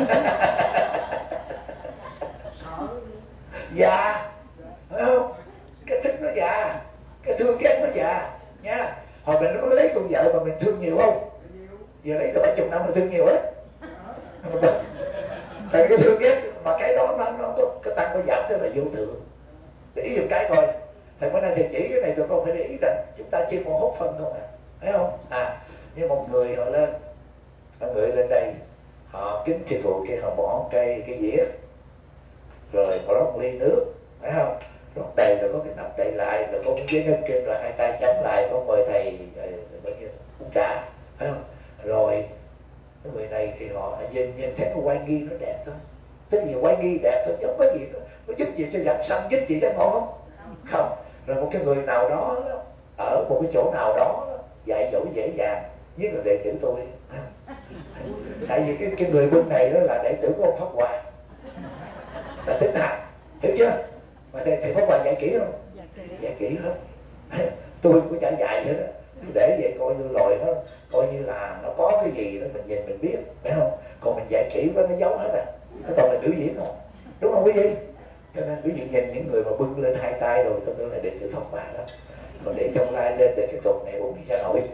Già. Phải không? Cái thích nó già. Cái thương ghét nó già. Nha. Hồi mình nó lấy con vợ mà mình thương nhiều không? Giờ lấy rồi chục năm mà thương nhiều hết tại cái thương ghét, mà cái đó nó nó có cái tăng, có giảm, tức là vô thượng. Để ý dùng cái thôi. thầy bữa nay thầy chỉ cái này tụi con phải để ý rằng chúng ta chỉ còn hút phân không à thấy không? À như một người họ lên họ người lên đây, họ kính sư phụ kia, họ bỏ cây, cái dĩa, rồi họ rót một ly nước phải không? Rót đầy rồi có cái nắp đầy lại, rồi có cái giấy nâng kim rồi hai tay chống lại, có mời thầy ờ, bao nhiêu uống trà phải không? Rồi cái người này thì họ nhìn nhìn thấy cái quay nghi nó đẹp thôi. Tất nhiên quay nghi đẹp thôi chứ không có gì đó có giúp gì cho giảm xanh giúp gì cho ngon? Không. Không. Rồi một cái người nào đó ở một cái chỗ nào đó dạy dỗ dễ dàng như là đệ tử tôi. [laughs] Tại vì cái cái người bên này đó là đệ tử của ông pháp hòa. Là tính hạt hiểu chưa? Mà thầy, thầy pháp hòa dạy kỹ không? Dạy kỹ lắm. [laughs] Tôi cũng chả dạy hết cứ để vậy coi như lòi nó coi như là nó có cái gì đó mình nhìn mình biết phải không? Còn mình giải kỹ với nó giấu hết à. Nó toàn là biểu diễn không đúng không quý vị? Cho nên ví dụ nhìn những người mà bưng lên hai tay rồi tôi nói là đệ tử thông bà đó. Còn để trong lai lên để cái tuần này uống đi ra nổi. [laughs]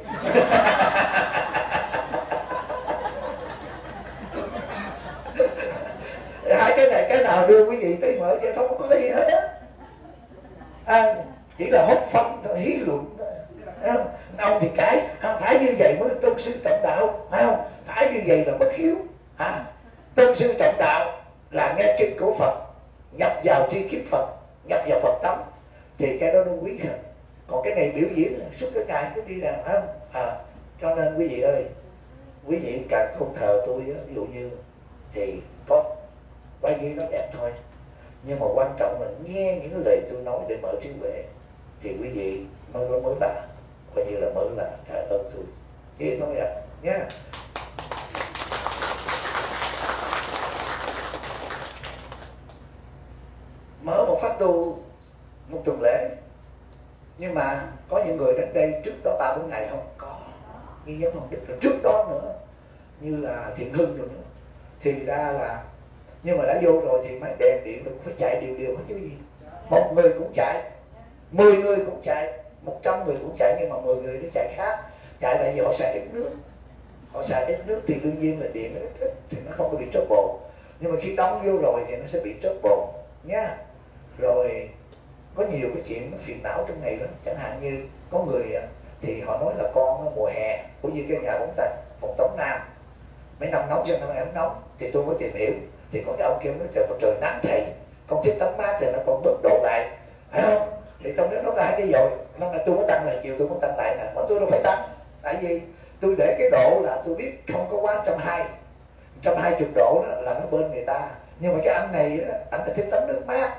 Hai cái này cái nào đưa quý vị tới mở chứ không có cái gì hết á. À, chỉ là hốt phân thôi hí luận thôi không? ông thì cái không phải như vậy mới tôn sư trọng đạo phải không phải như vậy là bất hiếu à, tôn sư trọng đạo là nghe kinh của phật nhập vào tri kiến phật nhập vào phật tánh thì cái đó nó quý hơn còn cái này biểu diễn suốt cái ngày cứ đi làm phải không à, cho nên quý vị ơi quý càng không thờ tôi đó, ví dụ như thì có bao nhiêu nó đẹp thôi. Nhưng mà quan trọng là nghe những lời tôi nói để mở trí huệ thì quý vị mới mới là coi như là mới là trả ơn tôi. Thế thôi à nhé mở một phát tu một tuần lễ. Nhưng mà có những người đến đây trước đó ba bốn ngày không? Có. Như giống không đức rồi. Trước đó nữa như là thiện hưng rồi nữa. Thì ra là nhưng mà đã vô rồi thì mấy đèn điện cũng phải chạy đều đều hết chứ gì. Một người cũng chạy mười người cũng chạy một trăm người cũng chạy nhưng mà mười người nó chạy khác. Chạy tại vì họ xài ít nước. Họ xài ít nước thì đương nhiên là điện nó ít, ít thì nó không có bị trớt bộ nhưng mà khi đóng vô rồi thì nó sẽ bị trớt bộ nhá. Rồi có nhiều cái chuyện nó phiền não trong này lắm. Chẳng hạn như có người à, thì họ nói là con nó mùa hè cũng như cái nhà bóng tành phòng tống nam mấy năm nóng cho năm nay không nóng thì tôi mới tìm hiểu. Thì có cái ông kia nói trời một trời nắng thầy con thích tắm mát thì nó còn bớt độ lại. Phải không? Thì trong đó nó có hai cái dội năm nay tôi có tăng này chiều tôi muốn tăng lại nè. Mà tôi đâu phải tăng. Tại vì tôi để cái độ là tôi biết không có quá trăm hai. Trăm hai chục độ đó là nó bên người ta. Nhưng mà cái anh này đó, anh là thích tắm nước mát.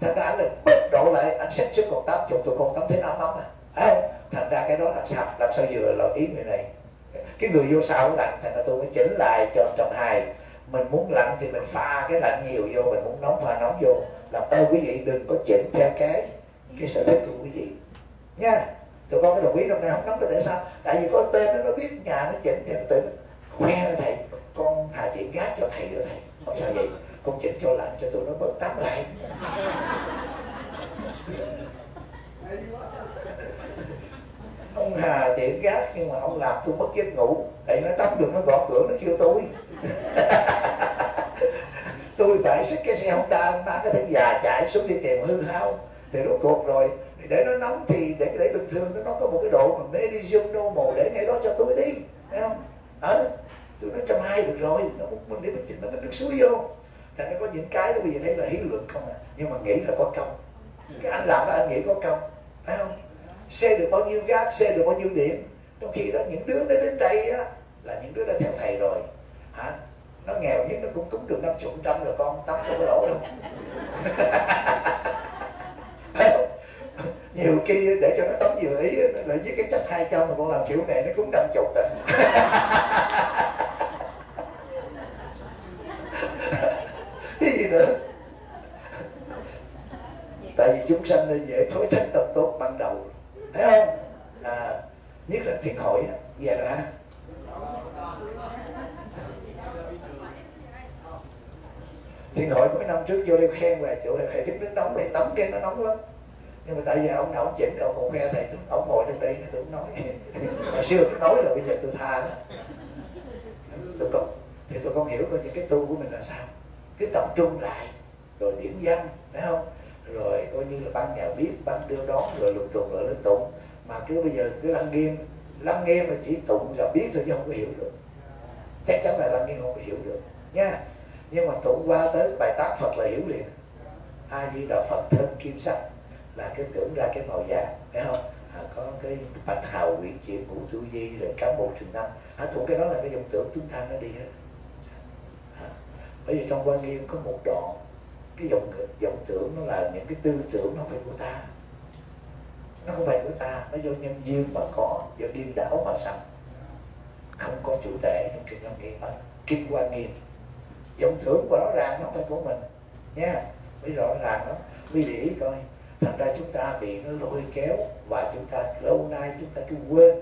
Thành ra anh là bớt độ lại anh xét sức còn tám chục tôi còn tắm thế ấm ấm à. Phải không? Thành ra cái đó làm sao làm sao vừa là ý người này cái người vô sau lạnh, thành ra tôi mới chỉnh lại cho chồng hai mình muốn lạnh thì mình pha cái lạnh nhiều vô, mình muốn nóng pha nóng vô. Làm ơn quý vị đừng có chỉnh theo cái cái sở thích của quý vị. Nha, tụi con cái đồng ý trong này, không nóng được tại sao? Tại vì có tên nó nó biết nhà nó chỉnh thì nó tự khoe thầy, con hà tiện gác cho thầy rồi thầy. Không sao vậy. Con chỉnh cho lạnh cho tụi nó bớt tắm lại ông hà tiện gác nhưng mà ông làm tôi mất giấc ngủ. Tại nó tắm được nó gõ cửa, nó kêu tôi. [laughs] Tôi phải xích cái xe honda mang cái thân già chạy xuống đi tìm hư hao. Thì rốt cuộc rồi, để nó nóng thì để để bình thường nó có một cái độ mà medium normal để ngay đó cho tôi đi. Thấy không? Ở tôi nói trăm hai được rồi, nó mình để mình chỉnh nó mình được suối vô. Thành nó có những cái đó bây giờ thấy là hiếu luận không à. Nhưng mà nghĩ là có công. Cái anh làm đó, anh nghĩ có công. Phải không? Xe được bao nhiêu gác, xe được bao nhiêu điểm. Trong khi đó, những đứa nó đến đây á, là những đứa đã theo thầy rồi. Hả? Nó nghèo nhất, nó cũng cúng được năm chục trăm rồi, con tắm không có lỗ đâu. [laughs] Nhiều khi để cho nó tắm vừa ý nó với cái chất hai trăm mà con làm kiểu này, nó cũng năm chục à. [laughs] rồi nữa? Tại vì chúng sanh nên dễ thối thách tâm tốt ban đầu thấy không? À, nhất là thiền hội á nghe rồi hả thiền hội mấy năm trước vô đi khen về chỗ này phải tiếp nước nóng này tắm cái nó nóng lắm. Nhưng mà tại vì ông nào ông chỉnh đâu còn nghe thầy tôi ông ngồi trong đây tôi cũng nói. [laughs] Hồi xưa tôi nói rồi bây giờ tôi tha đó. Tôi còn thì tôi không hiểu coi những cái tu của mình là sao. Cứ tập trung lại rồi điểm danh phải không? Rồi coi như là ban nhà biết ban đưa đón rồi lục trùng rồi lên tụng. Mà cứ bây giờ cứ lăng nghiêm lăng nghiêm mà chỉ tụng là biết thôi chứ không có hiểu được. Chắc chắn là lăng nghiêm không có hiểu được. Nha. Nhưng mà tụng qua tới bài tác phật là hiểu liền. A di đà phật thân kim sắc là cái tưởng ra cái màu vàng phải không? À, có cái bạch hào quyển chuyển ngũ tu di rồi cán bộ trường năm à, thuộc cái đó là cái dòng tưởng chúng ta nó đi hết. À, bởi vì trong quan nghiêm có một đoạn cái dòng dòng tưởng nó là những cái tư tưởng nó không phải của ta. Nó không phải của ta, nó do nhân duyên mà có, do điên đảo mà sanh. Không có chủ thể trong kinh quan nghiêm, mà kinh quan nghiêm. Dòng tưởng của nó ràng nó không phải của mình, nha. Mới rõ ràng lắm mới để ý coi, thành ra chúng ta bị nó lôi kéo và chúng ta lâu nay chúng ta cứ quên.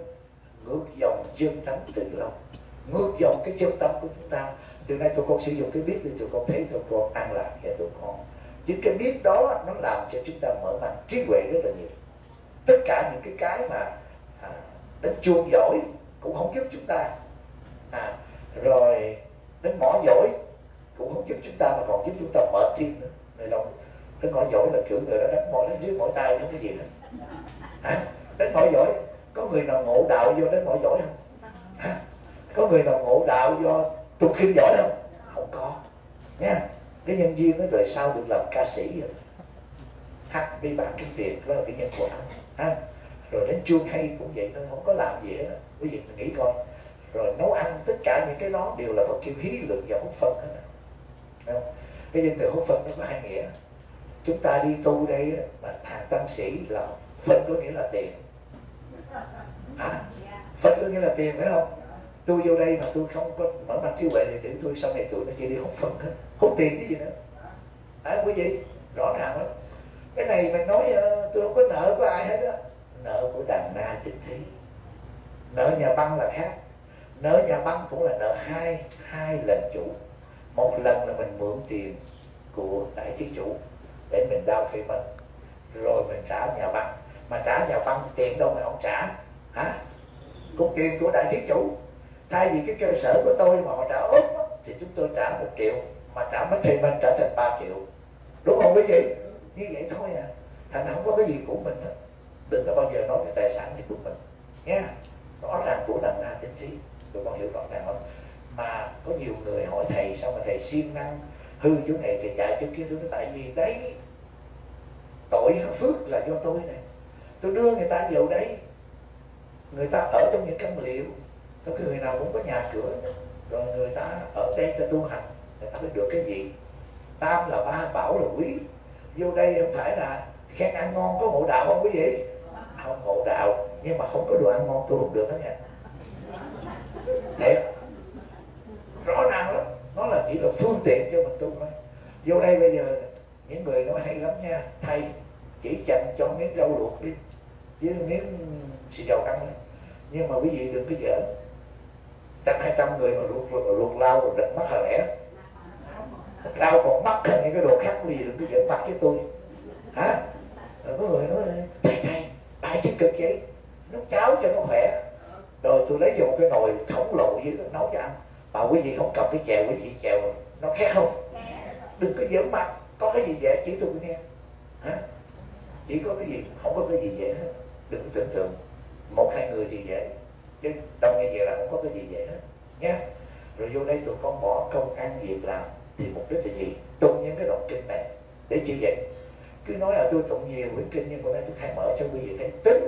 Ngược dòng chân tánh từ lâu. Ngược dòng cái chân tâm của chúng ta từ nay tụi con sử dụng cái biết thì tụi con thấy tụi con an lạc và tụi con những cái biết đó nó làm cho chúng ta mở mang trí huệ rất là nhiều. Tất cả những cái cái mà à, đánh chuông giỏi cũng không giúp chúng ta. À, rồi đến mỏ giỏi cũng không giúp chúng ta mà còn giúp chúng ta mở thêm nữa. Này đâu đến mỏ giỏi là kiểu người đó đánh mỏ đến dưới mỏi tay không cái gì hết. À, đến mỏ giỏi có người nào ngộ đạo do đến mỏ giỏi không? À, có người nào ngộ đạo do tôi kinh giỏi không không có, nha. Cái nhân duyên nó về sau được làm ca sĩ rồi. Hát đi bán kiếm tiền, đó là cái nhân quả ha. Rồi đến chuông hay cũng vậy thôi, không có làm gì hết quý vị mình nghĩ coi. Rồi nấu ăn, tất cả những cái đó đều là Phật kêu hí lượng và hút phân hết không? cái nhân từ hút phân nó có hai nghĩa. Chúng ta đi tu đây mà thằng tăng sĩ là phân có nghĩa là tiền. Hả? Phân có nghĩa là tiền, phải không? Tôi vô đây mà tôi không có mở mặt trí về thì để tôi sau này tụi nó chỉ đi không phần hết. Không tiền cái gì nữa à, quý vị rõ ràng lắm. Cái này mình nói ờ, tôi không có nợ của ai hết á. Nợ của đàn na chính thí nợ nhà băng là khác. Nợ nhà băng cũng là nợ hai hai lần chủ. Một lần là mình mượn tiền của đại thí chủ để mình đau phê mình rồi mình trả nhà băng. Mà trả nhà băng tiền đâu mà không trả. Hả? Cũng tiền của đại thí chủ thay vì cái cơ sở của tôi mà họ trả ốp thì chúng tôi trả một triệu, mà trả mấy thì mình trả thành 3 triệu. Đúng không quý vị? Như vậy thôi à. Thành không có cái gì của mình hết đừng có bao giờ nói cái tài sản gì của mình. Nha rõ ràng của đàn na chính thí tụi con hiểu rõ ràng không? Mà có nhiều người hỏi thầy, sao mà thầy siêng năng hư chỗ này thì chạy chỗ kia? Tôi nói, tại vì đấy, tội phước là do tôi này. Tôi đưa người ta vào đấy người ta ở trong những căn liệu có cái người nào cũng có nhà cửa, rồi người ta ở đây cho tu hành, người ta mới được cái gì? Tam là ba, bảo là quý. Vô đây không phải là khen ăn ngon có ngộ đạo không quý vị? Không ngộ đạo, nhưng mà không có đồ ăn ngon tu không được đó nha. Thiệt rõ ràng lắm, nó là chỉ là phương tiện cho mình tu thôi. Vô đây bây giờ, những người nói hay lắm nha, thầy, chỉ chành cho miếng rau luộc đi. Với miếng xì dầu ăn nhưng mà quý vị đừng có dở trăm hai trăm người mà luộc luộc, luộc lao rồi rạch mắt hả lẽ? Lao còn mắc hơn những cái đồ khác gì đừng có giỡn mặt với tôi. Hả? Rồi có người nói thầy thầy ai chứ cực vậy nấu cháo cho nó khỏe. Rồi tôi lấy vô cái nồi khổng lồ dưới nấu cho ăn mà quý vị không cầm cái chèo quý vị chèo nó khác không? Đừng có giỡn mặt có cái gì dễ chỉ tôi nghe. Hả? Chỉ có cái gì không có cái gì dễ hết. Đừng tưởng tượng một hai người thì dễ chứ trong như vậy là không có cái gì dễ hết. Nha. Rồi vô đây tụi con bỏ công ăn việc làm thì mục đích là gì? Tụng những cái đoạn kinh này để chỉ vậy. Cứ nói là tôi tụng nhiều quyển kinh nhưng bữa nay tôi khai mở cho quý vị thấy tính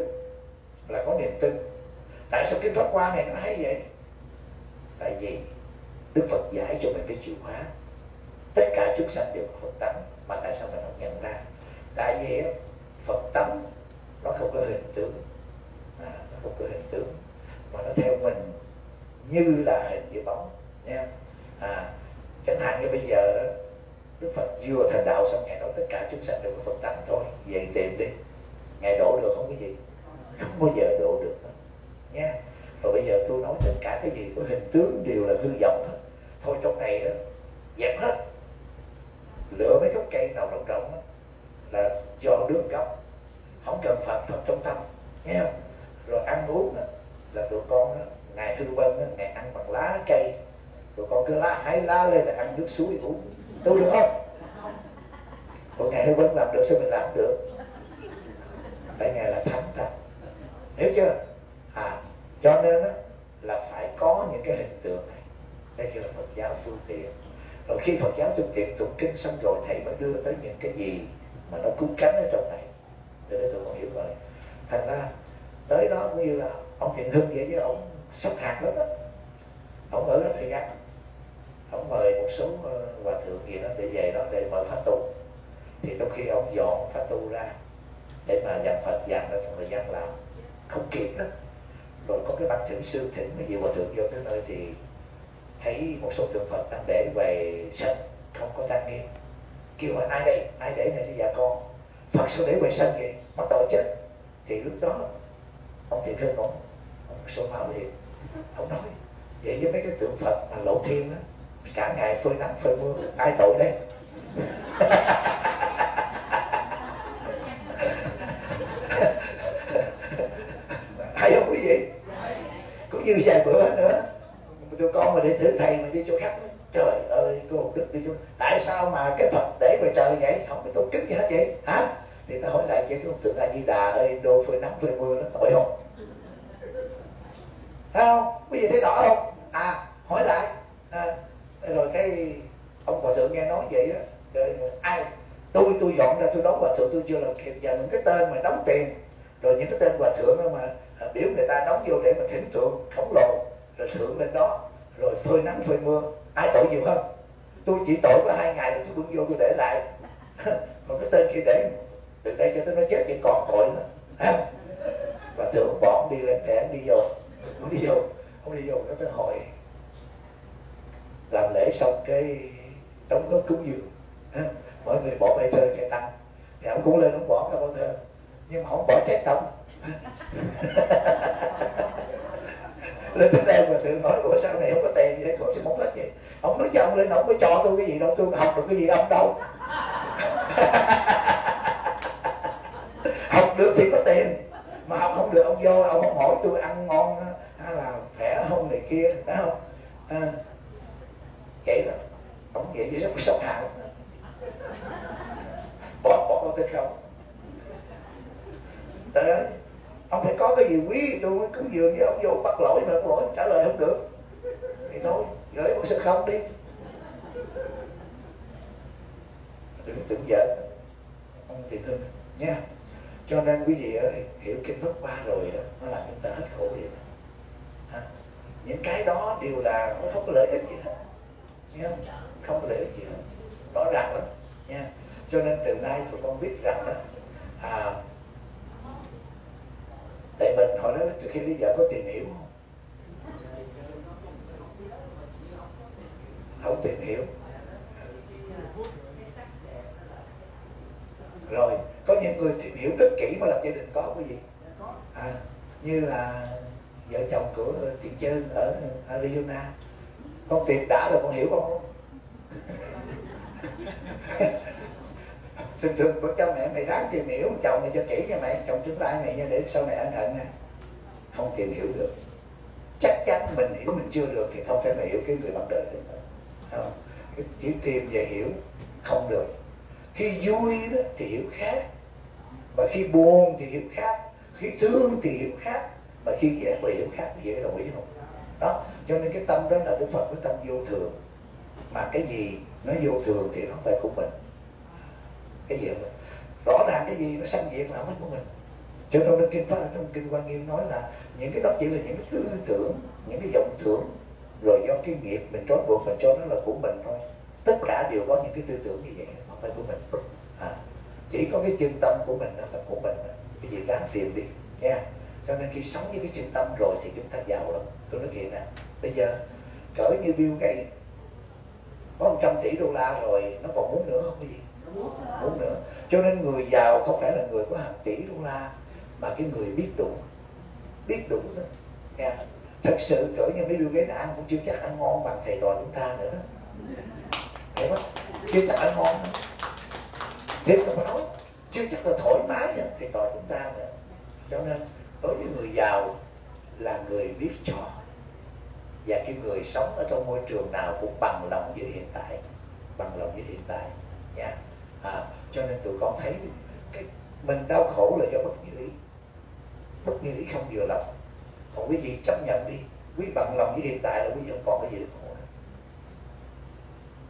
là có niềm tin. Tại sao kinh pháp qua này nó hay vậy? Tại vì đức phật giải cho mình cái chìa khóa. Tất cả chúng sanh đều có phật tánh mà tại sao mình không nhận ra? Tại vì phật tánh nó không có hình tướng. À, nó không có hình tướng mà nó theo mình như là hình với bóng nha à, chẳng hạn như bây giờ đức phật vừa thành đạo xong ngài nói tất cả chúng sanh đều có phật tánh thôi về tìm đi. Ngài đổ được không cái gì? Không bao giờ đổ được đâu nha rồi bây giờ tôi nói tất cả cái gì có hình tướng đều là hư vọng hết. Thôi trong này đó dẹp hết. Lựa mấy gốc cây nào rộng rộng đó, là cho nước gốc. Không cần phật phật trong tâm nghe không? Rồi ăn uống đó, là tụi con á, ngày hư vân á, ngày ăn bằng lá cây. Tụi con cứ lá hái lá lên là ăn nước suối uống. Tôi được không? Còn ngày hư vân làm được sao mình làm được? Tại ngài là thánh ta. Hiểu chưa? À cho nên đó, là phải có những cái hình tượng này. Đây gọi là phật giáo phương tiện. Rồi khi phật giáo phương tiện tụng kinh xong rồi thầy mới đưa tới những cái gì mà nó cứu cánh ở trong này. Để để tụi con hiểu rồi. Thành ra tới đó cũng như là ông thiện hưng vậy với ông sốc hạt lắm đó. Ông ở đó thời gian ông mời một số ờ, hòa thượng gì đó để về đó để mở pháp tu. Thì đôi khi ông dọn pháp tu ra để mà dàn phật dàn ra trong thời gian làm không kịp đó. Rồi có cái băng thỉnh sư thỉnh mấy vị hòa thượng vô tới nơi thì thấy một số tượng phật đang để về sân, không có trang nghiêm. Kêu hỏi, ai đây? Ai để này đi dạ con? Phật sao để về sân vậy? Mắc tội chết. Thì lúc đó, ông thiện hưng ông ông số máu liền ông nói, vậy với mấy cái tượng phật mà lộ thiên đó cả ngày phơi nắng, phơi mưa, ai tội đấy? [laughs] Hay không quý vị? Cũng như vài bữa nữa, tụi con mà đi thử thầy mà đi chỗ khác, trời ơi, cô đức đi chỗ, tại sao mà cái phật để ngoài trời vậy? Không có tổ chức gì hết vậy? Hả? Thì ta hỏi lại cái ông tượng a di đà ơi, đô phơi nắng, phơi mưa nó tội không? Thấy không? Bây giờ thấy rõ không? À hỏi lại. À, rồi cái ông hòa thượng nghe nói vậy đó rồi, ai? Tôi tôi dọn ra tôi đóng hòa thượng tôi chưa làm kịp và những cái tên mà đóng tiền. Rồi những cái tên hòa thượng mà à, biểu người ta đóng vô để mà thỉnh thượng khổng lồ. Rồi thượng lên đó rồi phơi nắng phơi mưa. Ai tội nhiều hơn? Tôi chỉ tội có hai ngày rồi tôi bưng vô tôi để lại. [laughs] Còn cái tên kia để từ đây cho tới nó chết chỉ còn tội nữa. À, và thượng bỏ đi lên thẻ đi vô ông đi vô, ông đi vô nó tới hỏi, làm lễ xong cái đóng góp cúng dường mọi người bỏ bài thơ cái tăng. Thì ông cũng lên ông bỏ cái bài thơ, nhưng mà không bỏ chết trong [laughs] lên tới đây mà tự nói của sao này không có tiền gì có chứ móc hết gì ông nói cho ông lên, ông có cho tôi cái gì đâu, tôi học được cái gì ông đâu. [laughs] Học được thì có tiền mà ông không được ông vô ông không hỏi tôi ăn ngon hay là khỏe không này kia phải không? À, vậy đó. Ông vậy vậy rất sốc hào bỏ bỏ cái không tới ông phải có cái gì quý tôi mới cúng dường với ông vô bắt lỗi mà bắt lỗi trả lời không được. Thì thôi gửi một sân không đi. Đừng tưởng giỡn. Ông thì thương nha cho nên quý vị ơi hiểu kinh pháp qua rồi đó nó làm chúng ta hết khổ liền à, những cái đó đều là nó không có lợi ích gì hết. Nha không? Có lợi ích gì hết. Rõ ràng lắm nha cho nên từ nay tụi con biết rằng đó à, tại mình hồi đó từ khi lý vợ có tìm hiểu không? Không tìm hiểu rồi có những người tìm hiểu rất kỹ mà lập gia đình có cái gì? À, như là vợ chồng của tiền chơi ở Arizona. Con tìm đã rồi con hiểu không? [laughs] Thường thường bậc cha mẹ mày ráng tìm hiểu. Chồng này cho kỹ cho mày chồng tương lai mày nha để sau này ân hận nha. Không tìm hiểu được. Chắc chắn mình hiểu mình chưa được thì không thể hiểu cái người bạn đời được chỉ tìm và hiểu không được khi vui đó thì hiểu khác, mà khi buồn thì hiểu khác, khi thương thì hiểu khác, mà khi ghét thì hiểu khác thì dễ đồng ý không? Đó, cho nên cái tâm đó là đức phật, cái tâm vô thường. Mà cái gì nó vô thường thì nó phải của mình. Cái gì mà rõ ràng cái gì nó sanh diệt là không phải của mình. Cho nên trong kinh pháp, trong kinh quan nghiêm nói là những cái đó chỉ là những cái tư tưởng, những cái vọng tưởng. Rồi do cái nghiệp mình trói buộc mình cho nó là của mình thôi. Tất cả đều có những cái tư tưởng như vậy phải của mình. À, chỉ có cái chân tâm của mình là của mình cái gì ráng tìm đi nha cho nên khi sống với cái chân tâm rồi thì chúng ta giàu lắm. Tôi nói chuyện nè bây giờ cỡ như Bill Gates có 100 tỷ đô la rồi nó còn muốn nữa không? Cái gì? Muốn nữa. Cho nên người giàu không phải là người có hàng tỷ đô la mà cái người biết đủ. Biết đủ thôi nha thật sự cỡ như mấy Bill Gates ăn cũng chưa chắc ăn ngon bằng thầy trò chúng ta nữa đó. Hiểu không? Chưa chắc ăn ngon nữa thế tôi nói chưa chắc là thoải mái hơn thì trò chúng ta nữa cho nên đối với người giàu là người biết cho và cái người sống ở trong môi trường nào cũng bằng lòng với hiện tại bằng lòng với hiện tại. Nha à, cho nên tụi con thấy cái mình đau khổ là do bất như ý. Bất như ý không vừa lòng. Còn quý vị chấp nhận đi quý bằng lòng với hiện tại là quý vị không còn cái gì để khổ nữa.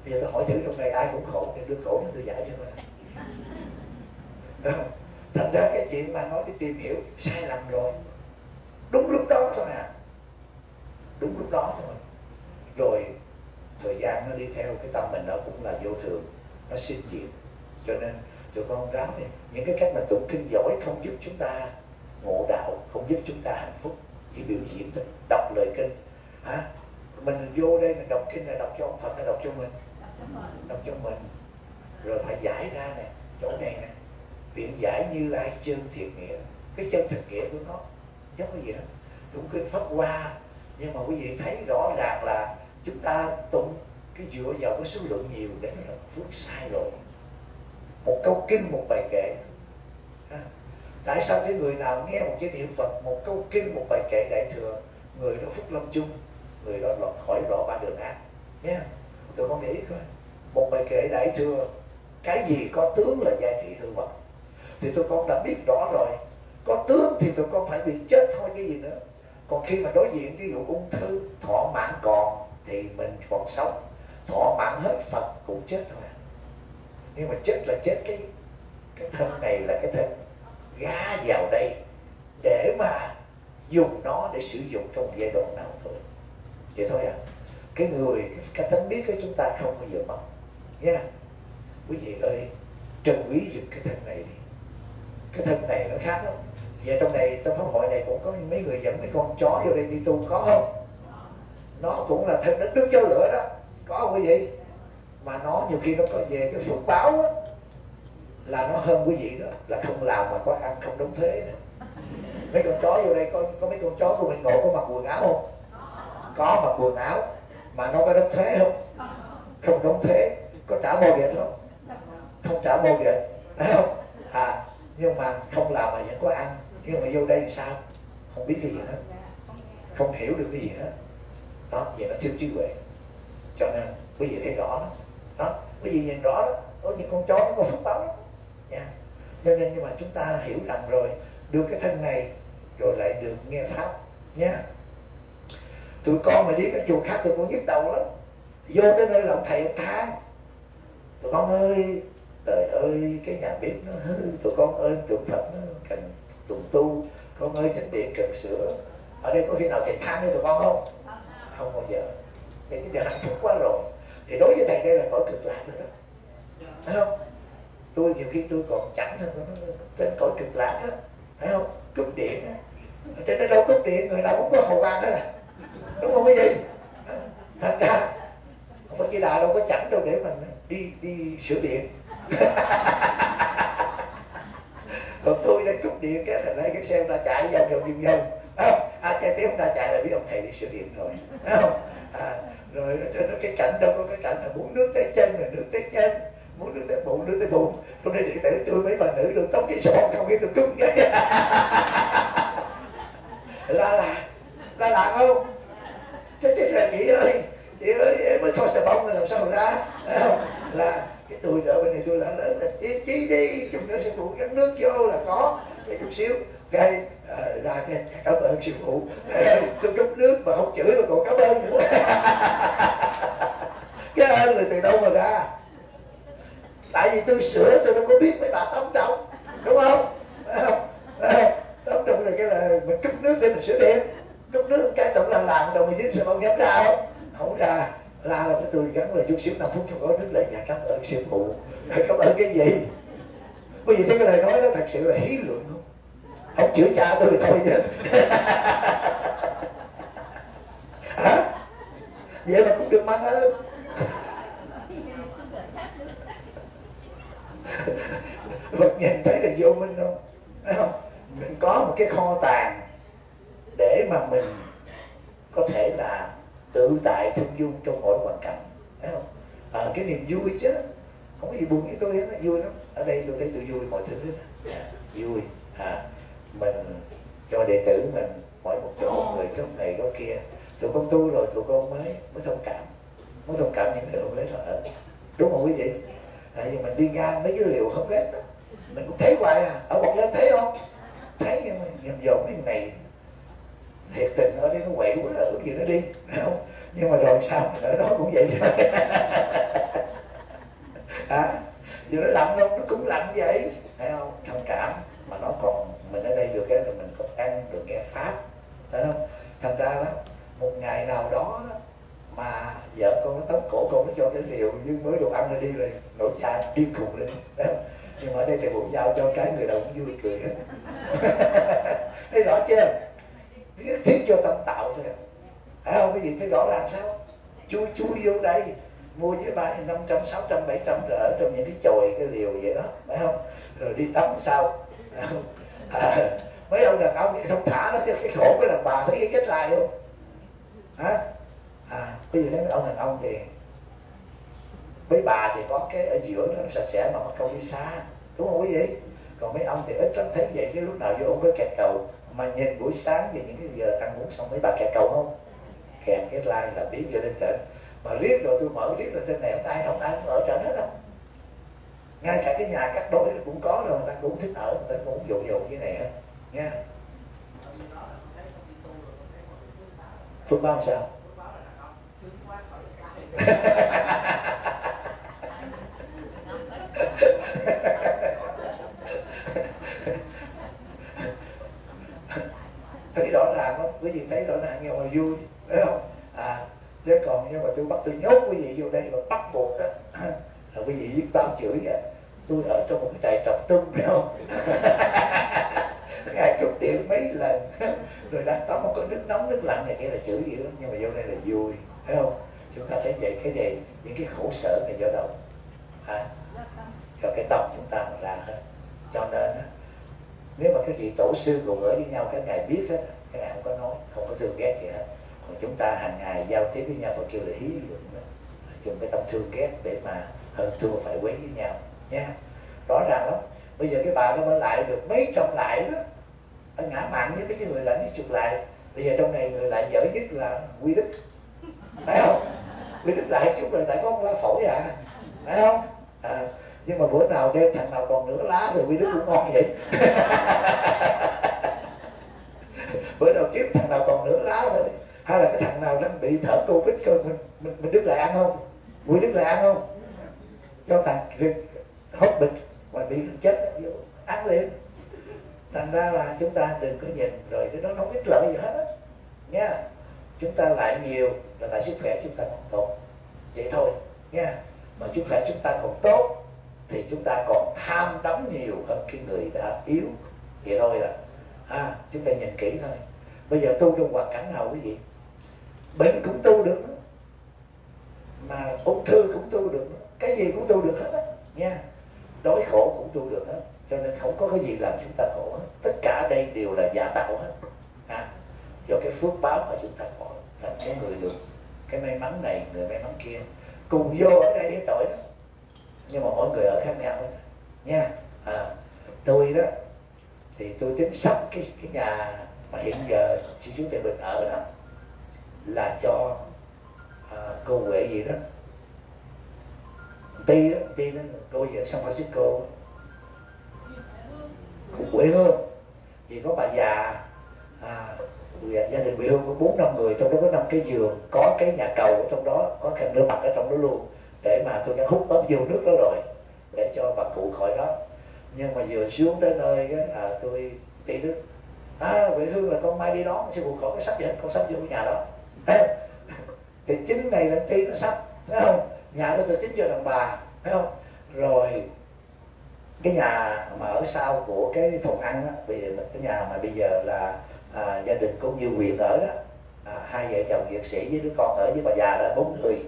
Bây giờ tôi hỏi thử trong này ai cũng khổ thì đưa khổ nó tôi giải cho mình Ờ, không? thành ra cái chuyện mà nói đi tìm hiểu sai lầm rồi. Đúng lúc đó thôi à. Đúng lúc đó thôi. Rồi, thời gian nó đi theo, cái tâm mình nó cũng là vô thường, nó sinh diệt. Cho nên, tụi con ráng đi. Những cái cách mà tụng kinh giỏi không giúp chúng ta ngộ đạo, không giúp chúng ta hạnh phúc, chỉ biểu diễn thôi. Đọc lời kinh. Hả? Mình vô đây mình đọc kinh là đọc cho ông phật hay đọc cho mình? Đọc cho mình rồi phải giải ra nè, chỗ này nè. Biện giải như lai chân thiệt nghĩa. Cái chân thực nghĩa của nó, giống cái gì đó tụng kinh pháp hoa. Nhưng mà quý vị thấy rõ ràng là chúng ta tụng cái dựa vào cái số lượng nhiều để nó là phước sai rồi một câu kinh, một bài kệ. Tại sao cái người nào nghe một cái niệm phật, một câu kinh, một bài kệ đại thừa, người đó phúc lâm chung, người đó lọt khỏi rõ ba đường ác? Nhé tôi có nghĩ coi. Một bài kệ đại thừa cái gì có tướng là giai thị hư vật thì tôi con đã biết rõ rồi. Có tướng thì tôi con phải bị chết thôi, cái gì nữa? Còn khi mà đối diện ví dụ ung thư, thọ mạng còn thì mình còn sống. Thọ mạng hết phật cũng chết thôi. Nhưng mà chết là chết cái cái thân này là cái thân gá vào đây để mà dùng nó để sử dụng trong giai đoạn nào thôi. Vậy thôi à. Cái người, cái thánh biết của chúng ta không bao giờ mất. Nha quý vị ơi, trân quý dùng cái thân này đi. Cái thân này nó khác lắm. Và trong này, trong pháp hội này cũng có mấy người dẫn mấy con chó vô đây đi tu, có không? Nó cũng là thân đất nước châu lửa đó. Có không quý vị? Mà nó nhiều khi nó có về cái phước báo á, là nó hơn quý vị đó, là không làm mà có ăn không đóng thuế nữa. Mấy con chó vô đây, có có mấy con chó của mình ngộ có mặc quần áo không? Có mặc quần áo, mà nó có đóng thuế không? Không đóng thuế, có trả bao giờ không? Không trả bao giờ phải không? À nhưng mà không làm mà vẫn có ăn. Nhưng mà vô đây sao? Không biết cái gì hết. Không hiểu được cái gì hết. Đó vậy nó thiếu trí huệ. Cho nên quý vị thấy rõ đó, đó quý vị nhìn rõ đó. Có những con chó nó có phước báo đó. Nha. Cho nên nhưng mà chúng ta hiểu rằng rồi được cái thân này rồi lại được nghe pháp. Nha. Tụi con mà đi cái chùa khác tụi con nhức đầu lắm. Vô tới nơi là ông thầy ông than. Tụi con ơi trời ơi, cái nhà bếp nó hư. Tụi con ơi tụng phật nó cần tụng tu. Con ơi chánh điện cần sửa. Ở đây có khi nào thầy than với tụi con không? Không bao giờ. Thì cái điều hạnh phúc quá rồi. Thì đối với thầy đây là cõi cực lạc rồi đó. Phải không? Tôi nhiều khi tôi còn chẳng hơn nó trên cõi cực lạc á phải không? Cực điện á. Trên đó đâu có điện người nào cũng có hầu an đó là đúng không cái gì thành ra, không phải chỉ đà đâu, có chẳng đâu để mình đi đi sửa điện. [laughs] còn tôi đã chút điện cái là đây cái xe ra chạy vào vòng vòng vòng à chạy tiếp ra chạy là biết ông thầy đi sửa điện rồi. Không? À, rồi nó, nó cái cảnh đâu có cái cảnh là muốn nước tới chân là nước tới chân muốn nước tới bụng nước tới bụng. Tôi đây điện tử tôi mấy bà nữ được tóc cái sọt không biết tôi cúp đấy. [laughs] La là la là không? Chết chết là chị ơi. Chị ơi em mới thôi xà bông làm sao mà ra? Không? Là cái tôi ở bên này tôi đã lớn là ý chí đi chúng nữa sư phụ gắn nước vô là có cái chút xíu. Cái ờ, uh, ra cái cảm ơn sư phụ. Tôi cấp nước mà không chửi mà còn cảm ơn nữa. [laughs] Cái ơn là từ đâu mà ra? Tại vì tôi sửa tôi đâu có biết mấy bà tắm trọng đúng không? Tắm trọng là cái là mình cấp nước để mình sửa điện cấp nước cái tổng là làm đâu mà dính sao không dám ra không? Không ra la là tôi gắn lời chút xíu 5 phút cho có đức lại nhà cảm ơn sư phụ cảm ơn cái gì? Bởi vì thấy cái lời nói đó thật sự là hí lượng không? Không chữa cha tôi thôi chứ. [laughs] Hả? Vậy mà cũng được mang ơn Phật [laughs] nhìn thấy là vô minh không? Thấy không? Mình có một cái kho tàng để mà mình có thể là tự tại thương dung trong mọi hoàn cảnh thấy không? À, cái niềm vui chứ. Không có gì buồn với tôi hết vui lắm. Ở đây tôi thấy tôi vui mọi thứ hết. À, vui. À, mình cho đệ tử mình mỗi một chỗ người góc này góc kia. Tụi con tu rồi tụi con mới mới thông cảm. Mới thông cảm những điều lấy ở đúng không quý vị? Tại vì mình đi ngang mấy cái liều không hết đó. Mình cũng thấy hoài à. Ở một lên thấy không? Thấy nhưng mà nhầm dồn cái này thiệt tình nó đi nó quậy quá ở gì nó đi không? Nhưng mà rồi sao ở đó cũng vậy? [laughs] À, giờ nó lạnh không? Nó cũng lạnh vậy thấy không? Thông cảm mà nó còn mình ở đây được cái là mình có ăn được nghe pháp thấy không? Thành ra đó một ngày nào đó, mà vợ con nó tống cổ con nó cho cái liều nhưng mới đồ ăn nó đi rồi nổi cha điên khùng lên không? nhưng mà ở đây thầy bụng giao cho cái người đầu cũng vui cười hết. [laughs] Thấy rõ chưa? Thiết cho tâm tạo thôi. À không cái gì thấy rõ ràng sao? Chui chui vô đây. Mua với ba năm trăm sáu trăm bảy trăm rồi ở trong những cái chồi cái liều vậy đó phải không? Rồi đi tắm sao? À, mấy ông đàn ông không thả nó cái khổ cái đàn bà thấy cái chết lại không? Hả? À bây giờ thấy mấy ông đàn ông thì mấy bà thì có cái ở giữa nó sạch sẽ mà không đi xa đúng không quý vị? Còn mấy ông thì ít lắm thấy vậy cái lúc nào vô ông với kẹt cầu mà nhìn buổi sáng về những cái giờ ăn uống xong mấy bà kẹt cầu không? Kèm cái like là biết cho lên trển mà riết rồi tôi mở riết lên trên này không ai không ai không ở trển hết đâu. Ngay cả cái nhà cắt đôi cũng có rồi người ta cũng thích ở người ta cũng dụ dụ như này hết. Nha. Phương bao sao [laughs] [laughs] thấy rõ ràng không quý vị thấy rõ ràng nghe mà vui thấy không? À chứ còn nhưng mà tôi bắt tôi nhốt quý vị vô đây và bắt buộc á [clears throat] là quý vị viết báo chửi vậy tôi ở trong một cái trại trọc tung phải không? [laughs] Ngày chục điện mấy lần [laughs] rồi đang tắm một cái nước nóng nước lạnh này kia là chửi gì lắm nhưng mà vô đây là vui thấy không? Chúng ta thấy vậy cái gì những cái khổ sở này do đâu à, do cái tâm chúng ta mà ra hết. Cho nên nếu mà cái vị tổ sư cùng ở với nhau các ngài biết hết các ngài không có nói không có thương ghét gì hết. Còn chúng ta hàng ngày giao tiếp với nhau và kêu là hí luận dùng cái tâm thương ghét để mà hơn thua phải quấy với nhau nha rõ ràng lắm. Bây giờ cái bà nó mới lại được mấy trăm lại đó. Nó ngã mạng với mấy cái người lại mấy chục lại. Bây giờ trong này người lại dở nhất là quy đức. Phải không? Quy đức lại chút rồi tại có con lá phổi à? Phải không? À, nhưng mà bữa nào đem thằng nào còn nửa lá thì quý đức cũng ngon vậy? [laughs] Bữa nào kiếm thằng nào còn nửa lá rồi? Hay là cái thằng nào đang bị thở covid coi mình mình, mình đức lại ăn không? Quý đức lại ăn không? Cho thằng hốt bịch mà bị chết ăn liền. Thành ra là chúng ta đừng có nhìn rồi cái đó không ích lợi gì hết á. Nha. Chúng ta lại nhiều là tại sức khỏe chúng ta còn tốt. Vậy thôi nha. Mà sức khỏe chúng ta còn tốt thì chúng ta còn tham đắm nhiều hơn cái người đã yếu. Vậy thôi là à, chúng ta nhìn kỹ thôi. Bây giờ tu trong hoàn cảnh nào quý vị? Bệnh cũng tu được mà ung thư cũng tu được cái gì cũng tu được hết á nha. Đói khổ cũng tu được hết. Cho nên không có cái gì làm chúng ta khổ hết. Tất cả đây đều là giả tạo hết. À, do cái phước báo mà chúng ta có làm cho người được. Cái may mắn này người may mắn kia. Cùng vô ở đây hết tội đó nhưng mà mỗi người ở khác nhau nha. À, tôi đó thì tôi tính sắp cái cái nhà mà hiện giờ chị chú Tề Bình ở đó là cho à, cô Huệ gì đó. Ti đó, Ti đó, cô gì San Francisco. Huệ Hương thì có bà già à, gia đình Huệ Hương có bốn năm người trong đó có năm cái giường có cái nhà cầu ở trong đó có khăn rửa mặt ở trong đó luôn để mà tôi đã hút ốp vô nước đó rồi để cho bà cụ khỏi đó. Nhưng mà vừa xuống tới nơi cái là tôi tí đức à vậy Hương là con mai đi đón sư phụ khỏi cái sắp vậy con sắp vô cái nhà đó. [laughs] Thì chính này là tí nó sắp thấy không? Nhà đó tôi chính cho đàn bà thấy không? Rồi cái nhà mà ở sau của cái phòng ăn đó, bây giờ cái nhà mà bây giờ là à, gia đình cũng như quyền ở đó. À, hai vợ chồng việt sĩ với đứa con ở với bà già đó bốn người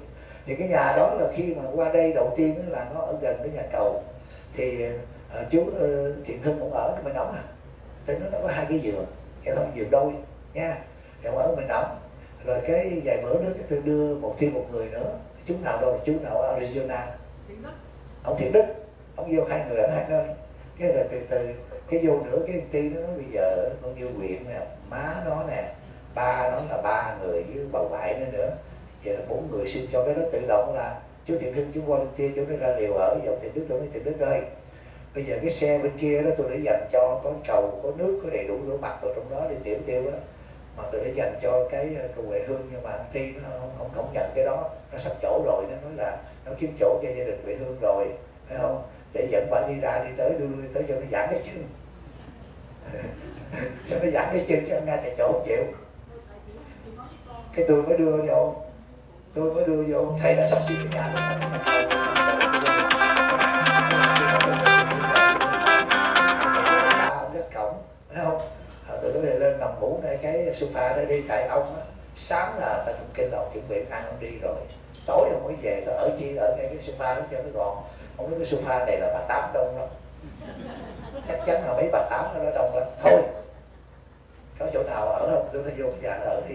thì cái nhà đó là khi mà qua đây đầu tiên là nó ở gần cái nhà cầu. Thì uh, chú uh, thiện hưng cũng ở bên nóng à trên đó nó có hai cái giường nghe không giường đôi nha. Thì ông ở bên nóng rồi cái vài bữa nữa cái tôi đưa một thêm một người nữa. Chú nào đâu chú nào ở Arizona. Ông thiện đức. Ông vô hai người ở hai nơi. Cái rồi từ từ cái vô nữa cái ti nó nói bây giờ con như quyện nè má nó nè ba nó là ba người với bầu bảy nữa nữa vậy là bốn người xin cho cái đó tự động là chú thiện hưng chú volunteer chú nó ra liều ở dòng thiện đức tôi nói thiện đức ơi. Bây giờ cái xe bên kia đó tôi để dành cho có cầu có nước có đầy đủ rửa mặt vào trong đó để tiểu tiêu đó mà tôi để dành cho cái ờ, cầu huệ hương nhưng mà anh ti nó không, không không nhận cái đó. Nó sắp chỗ rồi nó nói là nó kiếm chỗ cho gia đình huệ hương rồi phải không? Để dẫn bà đi ra đi tới đưa đi tới cho nó giãn cái chân. [laughs] Cho nó giãn cái chân cho ngay tại chỗ không chịu. Cái tôi mới đưa vô tôi mới đưa vô ông thầy đã sắp xếp cái nhà đó. Rất cổng thấy không? À, từ đó lên nằm ngủ ngay cái sofa đó đi tại ông á sáng là ta cũng kinh đầu chuẩn bị ăn ông đi rồi. Tối ông mới về rồi ở chi ở ngay cái sofa đó cho nó gọn. Ông nói cái sofa này là bà tám đông lắm. Chắc chắn là mấy bà tám nó đông lắm. Thôi có chỗ nào ở không? Tôi nói vô nhà ở đi.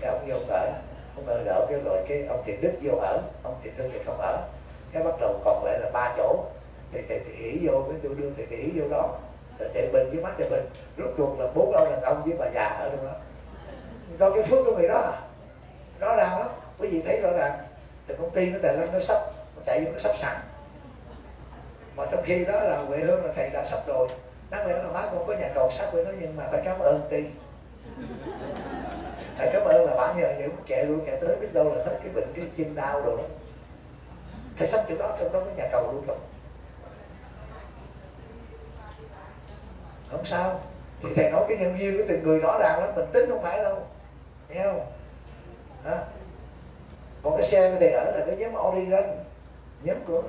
Cái ông vô ở ông ở đỡ cái rồi cái ông thiện đức vô ở ông thiện đức thì không ở. Cái bắt đầu còn lại là ba chỗ. Thì thì, thì hỉ vô cái tôi đương thì thì hỉ vô đó. Rồi thầy bình với mắt thầy bình. Rốt cuộc là bốn ông đàn ông với bà già ở trong đó. Do cái phước của người đó à? Rõ ràng lắm. Quý vị thấy rõ ràng. Thì công ty nó tài lắm nó sắp nó chạy vô nó sắp sẵn. Mà trong khi đó là huệ hương là thầy đã sắp rồi. Đáng lẽ là má con có nhà cầu sắp với nó nhưng mà phải cảm ơn ty thầy cảm ơn là bà nhờ vậy chạy luôn chạy tới biết đâu là hết cái bệnh, cái chân đau rồi thầy sắp chỗ đó, trong đó cái nhà cầu luôn rồi. Không sao. Thì thầy nói cái nhân duyên của từng người rõ ràng lắm, mình tính không phải đâu. Hiểu không? Hả? còn cái xe của thầy ở là cái nhóm Origen, nhóm của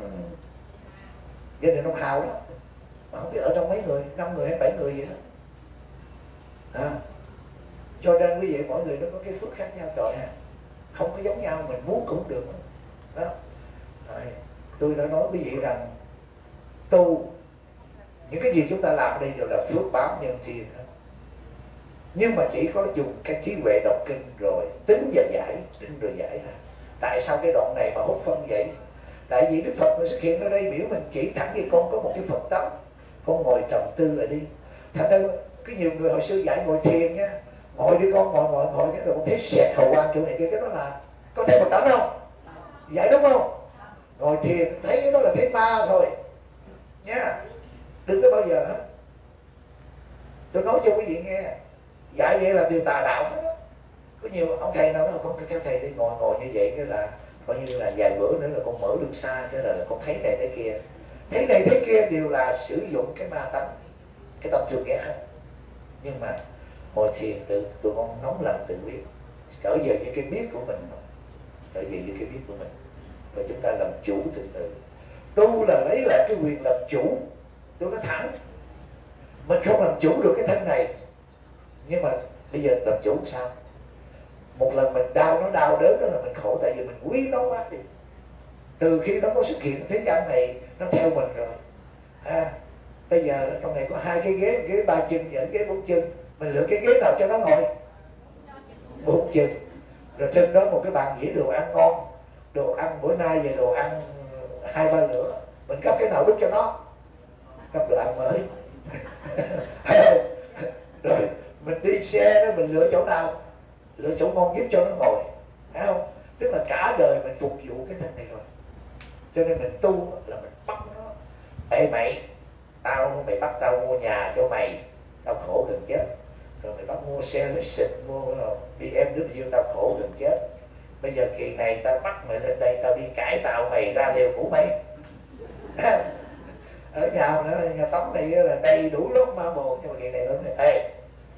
gia đình ông Hào đó. Mà không biết ở trong mấy người, năm người hay bảy người gì đó. À cho nên quý vị mỗi người nó có cái phước khác nhau. Trời à không có giống nhau, mình muốn cũng được. Đó. Rồi. tôi đã nói quý vị rằng, tu, những cái gì chúng ta làm đây đều là phước báo nhân thiên. Nhưng mà chỉ có dùng cái trí huệ đọc kinh rồi, tính và giải, tính rồi giải là tại sao cái đoạn này mà hút phân vậy? Tại vì đức phật nó xuất hiện ở đây biểu mình chỉ thẳng như con có một cái phật tấm con ngồi trầm tư lại đi. Thành ra cái nhiều người hồi xưa dạy ngồi thiền nha ngồi đi con ngồi ngồi ngồi cái rồi con thấy sẹt hậu quan chỗ này kia cái đó là có thấy một tấm không? Vậy đúng không? Ngồi thì thấy cái đó là thấy ma thôi. Nha. Đừng có bao giờ hết. Tôi nói cho quý vị nghe dạy vậy là điều tà đạo hết đó. có nhiều ông thầy nào đó con theo thầy đi ngồi ngồi như vậy cái là coi như là vài bữa nữa là con mở đường xa cái là, là con thấy này thấy kia. Thấy này thấy kia đều là sử dụng cái ma tánh cái tâm trường ghét hết. Nhưng mà ngồi thiền tự tụi con nóng lòng tự biết trở về những cái biết của mình trở về những cái biết của mình. Và chúng ta làm chủ từ từ. Tu là lấy lại cái quyền làm chủ. Tôi nói thẳng. Mình không làm chủ được cái thân này. Nhưng mà bây giờ làm chủ sao? Một lần mình đau nó đau đớn đó là mình khổ tại vì mình quý nó quá đi. Từ khi nó có xuất hiện thế gian này nó theo mình rồi. À, bây giờ trong này có hai cái ghế ghế ba chân và ghế bốn chân mình lựa cái ghế nào cho nó ngồi. Bốn chân rồi trên đó một cái bàn dĩa đồ ăn ngon. Đồ ăn bữa nay về đồ ăn hai ba lửa. Mình gấp cái nào đút cho nó. Gấp đồ ăn mới. [laughs] Hay không? Rồi, mình đi xe đó, mình lựa chỗ nào? Lựa chỗ ngon nhất cho nó ngồi. Thấy không? Tức là cả đời mình phục vụ cái thân này rồi. Cho nên mình tu là mình bắt nó. Ê, mày, tao, mày bắt tao mua nhà cho mày. Tao khổ gần chết rồi mày bắt mua xe lấy xịt mua ờ, BMW tao khổ gần chết. Bây giờ kỳ này tao bắt mày lên đây tao đi cải tạo mày ra đều của mày. [laughs] Ở nhà nữa nhà tắm này là đầy đủ lúc ma bồ nhưng mà kỳ này lớn này ê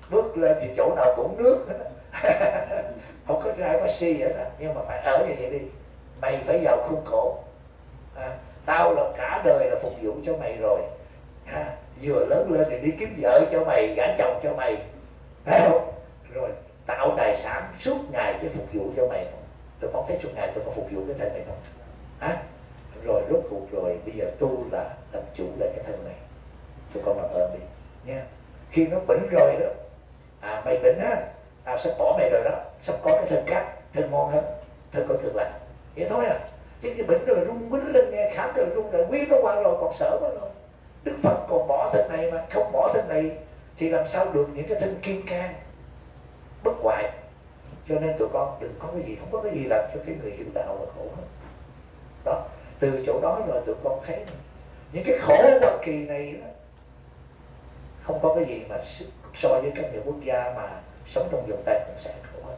bước lên thì chỗ nào cũng nước hết [laughs] không có ra có si hết đó nhưng mà phải ở như vậy đi mày phải vào khuôn khổ. À, tao là cả đời là phục vụ cho mày rồi. À, vừa lớn lên thì đi kiếm vợ cho mày gả chồng cho mày phải không rồi tạo tài sản suốt ngày để phục vụ cho mày. Tôi có thấy suốt ngày tôi có phục vụ cái thân này không? À, rồi rốt cuộc rồi bây giờ tu là làm chủ lại cái thân này. Tôi con làm ơn đi nha. Khi nó bệnh rồi đó à mày bệnh á à sắp bỏ mày rồi đó. Sắp có cái thân khác thân ngon hơn thân có tương lành, vậy thôi à. Chứ cái bệnh rồi rung quýnh lên nghe khám rồi rung rồi quý nó qua rồi còn sợ quá rồi. Đức phật còn bỏ thân này mà không bỏ thân này thì làm sao được những cái thân kim can bất hoại? Cho nên tụi con đừng có cái gì không có cái gì làm cho cái người hiểu đạo là khổ hết. Đó từ chỗ đó rồi tụi con thấy những cái khổ ở Hoa Kỳ này đó, không có cái gì mà so với các nhiều quốc gia mà sống trong vùng tay cũng sẽ khổ hết.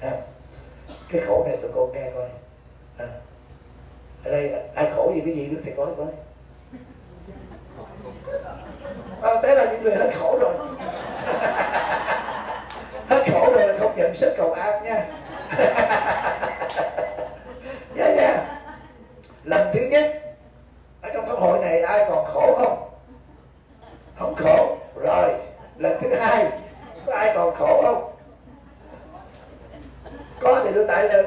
À, cái khổ này tụi con nghe coi. À. ở đây ai khổ gì cái gì đức thầy nói coi à, thế là những người hết khổ rồi. [laughs] Hết khổ rồi là không nhận sức cầu an nha. Nhớ [laughs] nha dạ, dạ. lần thứ nhất ở trong pháp hội này ai còn khổ không? Không khổ. Rồi lần thứ hai có ai còn khổ không? Có thì đưa tay lên.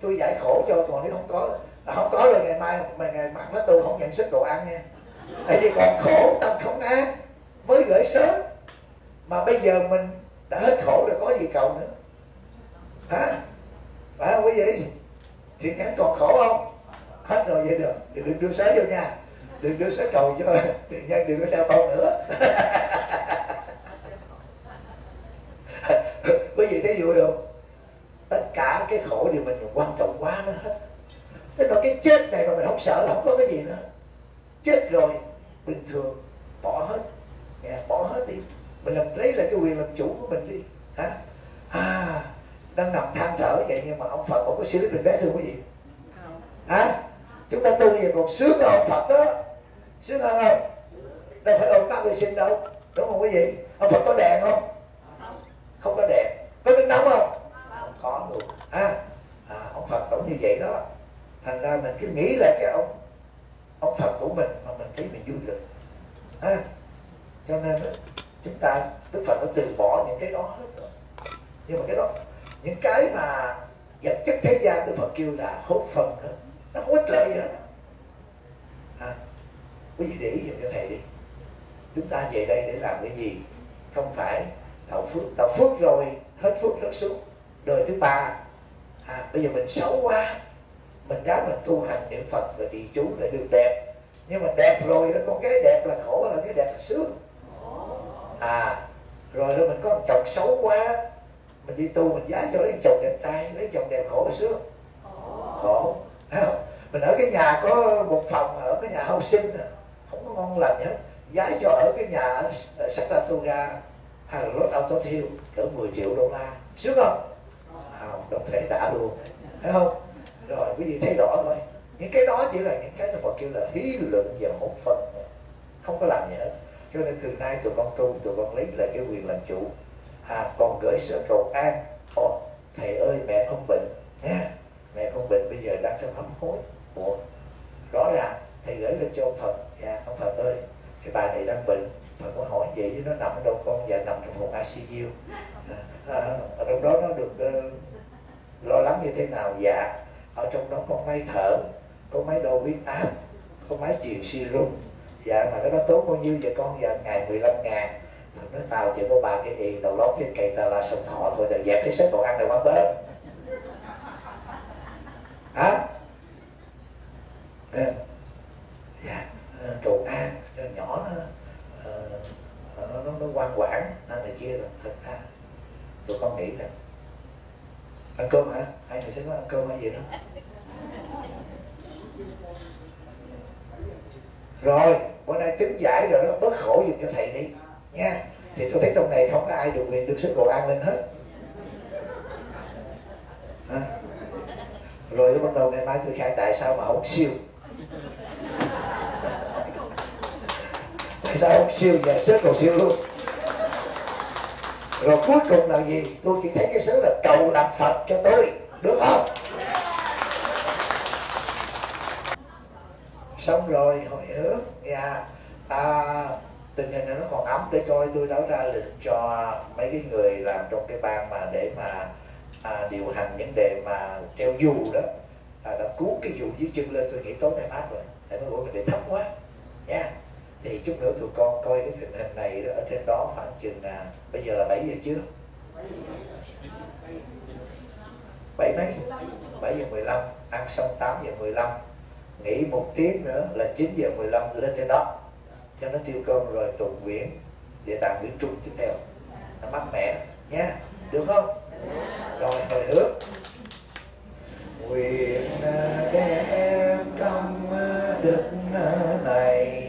Tôi giải khổ cho còn nếu không có là không có rồi ngày mai mà ngày mặt nó tôi không nhận sức đồ ăn nha tại vì còn khổ, tâm không an mới gửi sớm, mà bây giờ mình đã hết khổ rồi, có gì cầu nữa? Hả? Phải không quý vị? Thì nhắn còn khổ không? Hết rồi, vậy được. Đừng đưa sớ vô nha. Đừng đưa sớ cầu cho [laughs] tiền nhân đừng có theo con nữa. [laughs] Quý vị thấy vui không? Tất cả cái khổ điều mình quan trọng quá nó hết. Thế mà cái chết này mà mình không sợ là không có cái gì nữa chết rồi bình thường bỏ hết. Yeah, bỏ hết đi. Mình làm lấy là cái quyền làm chủ của mình đi. Hả? À đang nằm than thở vậy nhưng mà ông phật ông có xử lý mình bé thương quý vị hả? Chúng ta tu gì còn sướng hơn ông phật đó. Sướng hơn không? Đâu phải ông tắt vệ sinh đâu. Đúng không quý vị? Ông phật có đèn không? Không có đèn. Có nước nóng không? Có luôn. À, à ông phật cũng như vậy đó. Thành ra mình cứ nghĩ là cái ông ông phật của mình thấy mình vui rồi. à, cho nên đó, chúng ta đức phật đã từ bỏ những cái đó hết rồi. Nhưng mà cái đó những cái mà vật chất thế gian đức phật kêu là hốt phần đó nó không ích lợi gì hết. À, quý vị để ý giùm cho thầy đi. Chúng ta về đây để làm cái gì? Không phải tạo phước tạo phước rồi hết phước rớt xuống. Đời thứ ba à, bây giờ mình xấu quá mình ráng mình tu hành niệm phật và trì chú để được đẹp nhưng mà đẹp rồi nó có cái đẹp là khổ là cái đẹp là sướng. À rồi đó mình có một chồng xấu quá mình đi tu mình giá cho lấy chồng đẹp trai lấy chồng đẹp khổ sướng. Khổ. Không? [laughs] mình ở cái nhà có một phòng ở cái nhà housing không có ngon lành hết. Giá cho ở cái nhà ở Saratoga hay là Los Altos Hill cỡ 10 triệu đô la. Sướng không? Không đâu thể đã luôn. Thấy không? Rồi quý vị thấy rõ thôi những cái đó chỉ là những cái mà Phật kêu là hí luận và một phần. Không có làm gì hết. Cho nên từ nay tụi con tu tụi con lấy lại cái quyền làm chủ. À còn gửi sở cầu an. Ồ thầy ơi mẹ không bệnh. Nha mẹ không bệnh bây giờ đang trong hấm hối. Ủa, rõ ràng thầy gửi lên cho ông Phật. Dạ ông Phật ơi cái bà này đang bệnh. Phật có hỏi vậy chứ nó nằm ở đâu con? Dạ nằm trong phòng ICU à, à, ở trong đó nó được uh, lo lắng như thế nào? Dạ ở trong đó con may thở có máy đo huyết áp có máy truyền serum. Dạ mà cái đó tốt bao nhiêu vậy con? Dạ ngày 15 ngàn. Thằng nói tao chỉ có ba cái y tao lót cái cây tao là sông thọ thôi tao dẹp cái sách còn ăn được quán bếp. Hả? Dạ ờ, đồ ăn cho nhỏ nó ờ, nó nó, nó quan quản nó này kia rồi thật ra tụi con nghĩ rằng ăn cơm hả? Hai người thích nói ăn cơm hay gì đó rồi, bữa nay tính giải rồi đó, bớt khổ giùm cho thầy đi, nha. Thì tôi thấy trong này không có ai được quyền được sức cầu an lên hết. À. rồi bắt đầu ngày mai tôi khai tại sao mà không siêu? Tại sao không siêu và sức cầu siêu luôn? Rồi cuối cùng là gì? Tôi chỉ thấy cái sớ là cầu làm phật cho tôi, được không? Xong rồi hồi ước dạ à, tình hình này nó còn ấm để coi tôi đấu ra lệnh cho mấy cái người làm trong cái ban mà để mà à, điều hành những đề mà treo dù đó. À, đã cuốn cái dù dưới chân lên tôi nghĩ tối nay mát rồi. Tại nó gọi mình để thấp quá nha. Thì chút nữa tụi con coi cái tình hình này đó, ở trên đó khoảng chừng à, bây giờ là 7 giờ chưa bảy mấy? Bảy giờ 15 ăn xong tám giờ 15 nghỉ một tiếng nữa là 9 giờ 15 lên trên đó. Cho nó tiêu cơm rồi tụng nguyện địa tạng nguyện trung tiếp theo. Nó mát mẻ, nhé. Được không? Rồi, hồi hướng nguyện à, đem trong à, đức à, này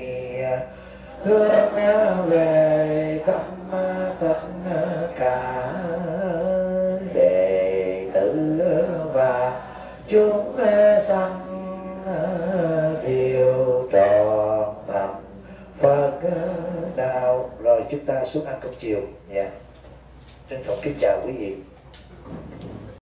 hướng về khắp tất cả đệ tử và chúng đào rồi chúng ta xuống ăn cơm chiều nha yeah. trân trọng kính chào quý vị